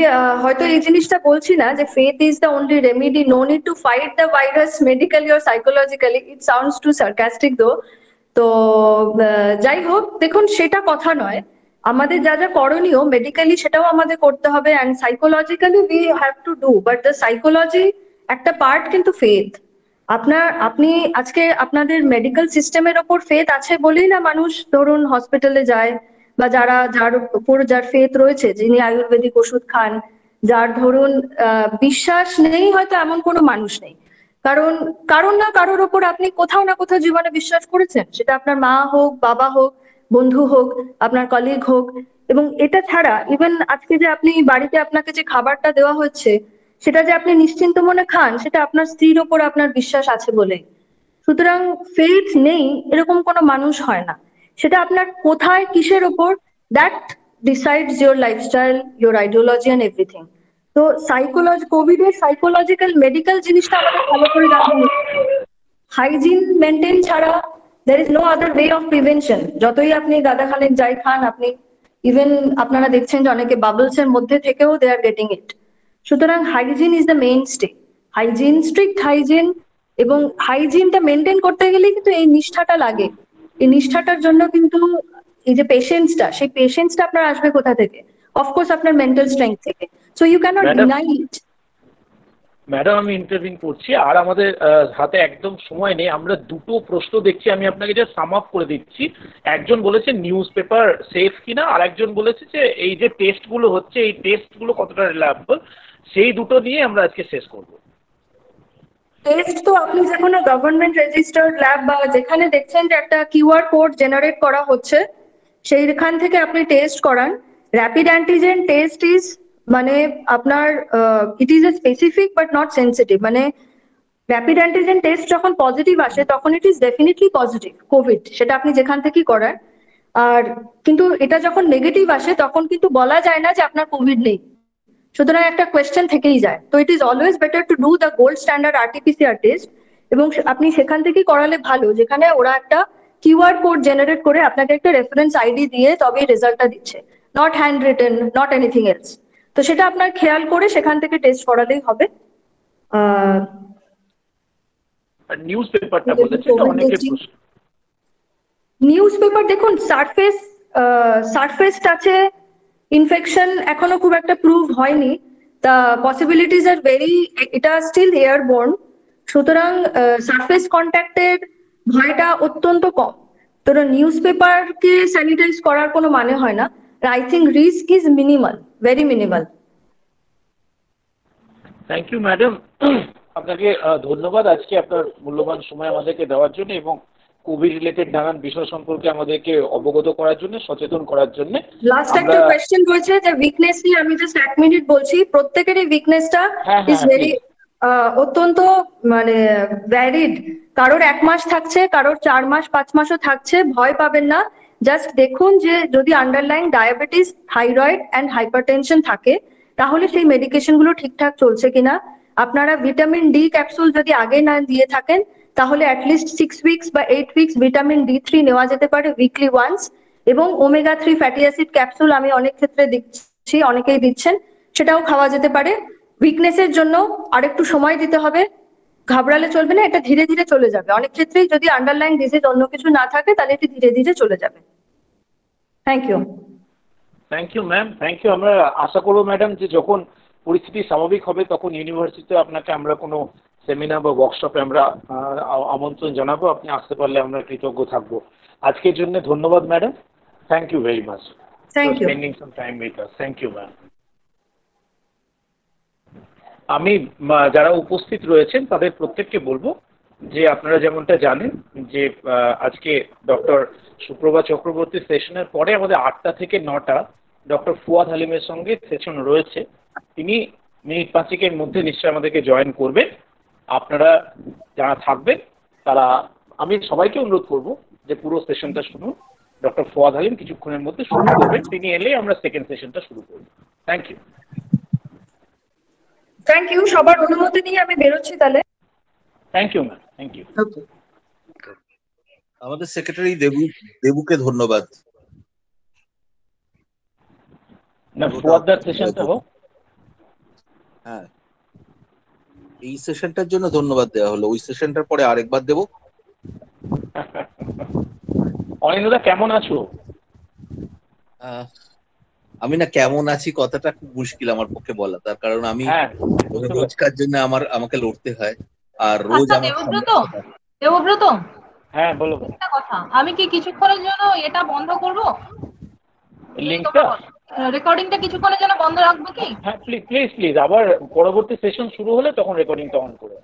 হয়তো এই জিনিসটা বলছি না যে faith is the only remedy no need to fight the virus medically or psychologically it sounds too sarcastic though তো যাই হোক, দেখুন, সেটা কথা নয়। আমাদের যা যা করণীয় মেডিকেলি সেটাও আমাদের করতে হবে and psychologically we have to do but the psychology একটা পার্ট কিন্তু ফেথ আপনার, আপনি আজকে আপনাদের মেডিকেল সিস্টেমের ওপর ফেথ আছে বলেই না মানুষ ধরুন হসপিটালে যায় বা যারা, যার উপর যার ফেথ রয়েছে, যিনি আয়ুর্বেদিক ওষুধ খান, যার ধরুন বিশ্বাস নেই, হয়তো এমন কোনো মানুষ নেই। কারণ কারণ না কারোর ওপর আপনি কোথাও না কোথাও জীবনে বিশ্বাস করেছেন। সেটা আপনার মা হোক, বাবা হোক, বন্ধু হোক, আপনার কলিগ হোক। এবং এটা ছাড়া ইভেন আজকে যে আপনি বাড়িতে আপনাকে যে খাবারটা দেওয়া হচ্ছে, সেটা যে আপনি নিশ্চিন্ত মনে খান, সেটা আপনার স্ত্রীর ওপর আপনার বিশ্বাস আছে বলে। সুতরাং ফেথ নেই, এরকম কোনো মানুষ হয় না। সেটা আপনার কোথায়, কিসের ওপর that decides your lifestyle your ideology and everything তো সাইকোলজি কোভিড এর সাইকোলজিক্যাল মেডিকেল জিনিসটা আমাদের ভালো করে জানা হাইজিন মেনটেন ছাড়া there is no other way of prevention যতই আপনি গাদা খানেক যাই খান, আপনি ইভেন আপনারা দেখছেন যে অনেকে বাবলস এর মধ্যে থেকেও দে আর গেটিং ইট সুতরাং hygiene is the main stay hygiene strict hygiene এবং হাইজিনটা মেনটেন করতে গেলে কিন্তু এই নিষ্ঠাটা লাগে। এই নিষ্ঠাটার জন্য কিন্তু এই যে পেশেন্সটা সেই পেশেন্সটা আপনার আসবে কোথা থেকে? অফকোর্স আপনার মেন্টাল স্ট্রেংথ থেকে। So you cannot deny it madam আমি ইন্টারভিউ করছি। আর আমাদের হাতে একদম সময় নেই। আমরা দুটো প্রশ্ন দেখছি। আমি আপনাকে যে সাম আপ করে দিচ্ছি। একজন বলেছে নিউজ পেপার সেফ কিনা? আর একজন বলেছে যে এই যে টেস্টগুলো হচ্ছে এই টেস্টগুলো কতটা রিলায়েবল সেই দুটো নিয়ে আমরা আজকে শেষ করব। টেস্ট তো আপনি যে কোনো গভর্নমেন্ট রেজিস্টার্ড ল্যাব বা যেখানে দেখছেন যে একটা কিউআর কোড জেনারেট করা হচ্ছে, সেইখান থেকে আপনি টেস্ট করান। র্যাপিড অ্যান্টিজেন টেস্ট ইজ মানে আপনার it is a specific but not sensitive মানে র্যাপিড অ্যান্টিজেন টেস্ট যখন পজিটিভ আসে, তখন it is definitely positive covid সেটা আপনি যেখান থেকেই করান। আর কিন্তু এটা যখন নেগেটিভ আসে, তখন কিন্তু বলা যায় না যে আপনার কোভিড নেই। সুতরাং একটা কোয়েশ্চেন থেকেই যায়। তো it is always better to do the gold standard RTPCR test এবং আপনি সেখান থেকেই করালে ভালো যেখানে ওরা একটা কিউআর কোড জেনারেট করে আপনাকে একটা রেফারেন্স আইডি দিয়ে তবে রেজাল্টটা দিচ্ছে। Not hand written not anything else তো সেটা আপনার খেয়াল করে সেখান থেকে টেস্ট করালেই হবে। নিউজ পেপারটা বলেছে অনেকে নিউজ পেপার দেখুন সারফেস সারফেস টাচে ইনফেকশন এখনও খুব একটা প্রুভ হয়নি। তা পসিবিলিটিস আর ভেরি এটা স্টিল এয়ারবোর্ন সুতরাং সারফেস কন্ট্যাক্টের ভয়টা অত্যন্ত কম। তো নিউজ পেপারকে স্যানিটাইজ করার কোনো মানে হয় না। I think risk is minimal very minimal thank you madam আপনাকে ধন্যবাদ। আজকে আপনার মূল্যবান সময় আমাদেরকে দেওয়ার জন্য এবং কোভিড রিলেটেড নানান বিষয় সম্পর্কে আমাদেরকে অবগত করার জন্য সচেতন করার জন্য লাস্ট একটা কোয়েশ্চেন রয়েছে যে উইকনেস নিয়ে আমি জাস্ট এক মিনিট বলছি। প্রত্যেকেরই উইকনেসটা ইজ ভেরি অত্যন্ত মানে ভ্যারিড কারোর এক মাস থাকছে কারোর চার মাস পাঁচ মাসও থাকছে ভয় পাবেন না। জাস্ট দেখুন যে যদি underline diabetes thyroid and hypertension থাকে তাহলে সেই মেডিকেশনগুলো ঠিকঠাক চলছে কিনা। আপনারা ভিটামিন ডি ক্যাপসুল যদি আগে না দিয়ে থাকেন তাহলে অ্যাটলিস্ট সিক্স উইকস বা eight weeks vitamin D three নেওয়া যেতে পারে উইকলি ওয়ান্স এবং omega three fatty acid capsule আমি অনেক ক্ষেত্রে দিচ্ছি, অনেকেই দিচ্ছেন, সেটাও খাওয়া যেতে পারে। উইকনেসের জন্য আরেকটু সময় দিতে হবে। ঘাবড়ালে চলবে না, এটা ধীরে ধীরে চলে যাবে। অনেক ক্ষেত্রেই যদি আন্ডারলাইন ডিজিজ অন্য কিছু না থাকে, তাহলে এটি ধীরে ধীরে চলে যাবে। Thank you thank you ma'am thank you আমরা আশা করব ম্যাডাম যে যখন পরিস্থিতি স্বাভাবিক হবে, তখন ইউনিভার্সিটিতে আপনাকে আমরা কোনো সেমিনার বা ওয়ার্কশপে আমরা আমন্ত্রণ জানাব আপনি আসতে পারলে আমরা কৃতজ্ঞ থাকব। আজকের জন্য ধন্যবাদ madam thank you very much thank you spending some time with us thank you ma'am আমি যারা উপস্থিত রয়েছেন তাদের প্রত্যেককে বলব যে আপনারা যেমনটা জানেন যে আজকে ডক্টর সুপ্রভা চক্রবর্তী সেশনের পরে আমাদের আটটা থেকে নটা ডক্টর ফুয়াদ হালিমের সঙ্গে সেশন রয়েছে। তিনি মিনিট পাঁচেকের মধ্যে নিশ্চয়ই আমাদেরকে জয়েন করবেন। আপনারা যারা থাকবেন তারা আমি সবাইকে অনুরোধ করব যে পুরো সেশনটা শুনুন। ডক্টর ফুয়াদ হালিম কিছুক্ষণের মধ্যে শুরু করবেন। তিনি এলে আমরা সেকেন্ড সেশনটা শুরু করব। থ্যাংক ইউ থ্যাংক ইউ সবার অনুমতি নিয়ে আমি বেরোচ্ছি তাহলে। Thank you ma'am thank you আমাদের সেক্রেটারি দেবু দেবুকে ধন্যবাদ। না ফুয়াদ্দার সেশনটা হোক। হ্যাঁ। এই সেশনটার জন্য ধন্যবাদ দেওয়া হলো। ওই সেশনটার পরে আরেকবার দেবো। অনিন্দা কেমন আছো? আমি না কেমন আছি কথাটা খুব মুশকিল আমার পক্ষে বলা। তার কারণ আমি হ্যাঁ। রোজকার জন্য আমার আমাকে লড়তে হয়। আর রোজ আচ্ছা, আমার দেবব্রত? দেবব্রত? হ্যাঁ বলো। একটা কথা আমি কি কিছুক্ষণের জন্য এটা বন্ধ করব? লিঙ্কটা? রেকর্ডিংটা কিছুক্ষণের জন্য বন্ধ রাখব কি? হ্যাঁ প্লিজ প্লিজ আবার পরবর্তী সেশন শুরু হলে তখন রেকর্ডিংটা অন করো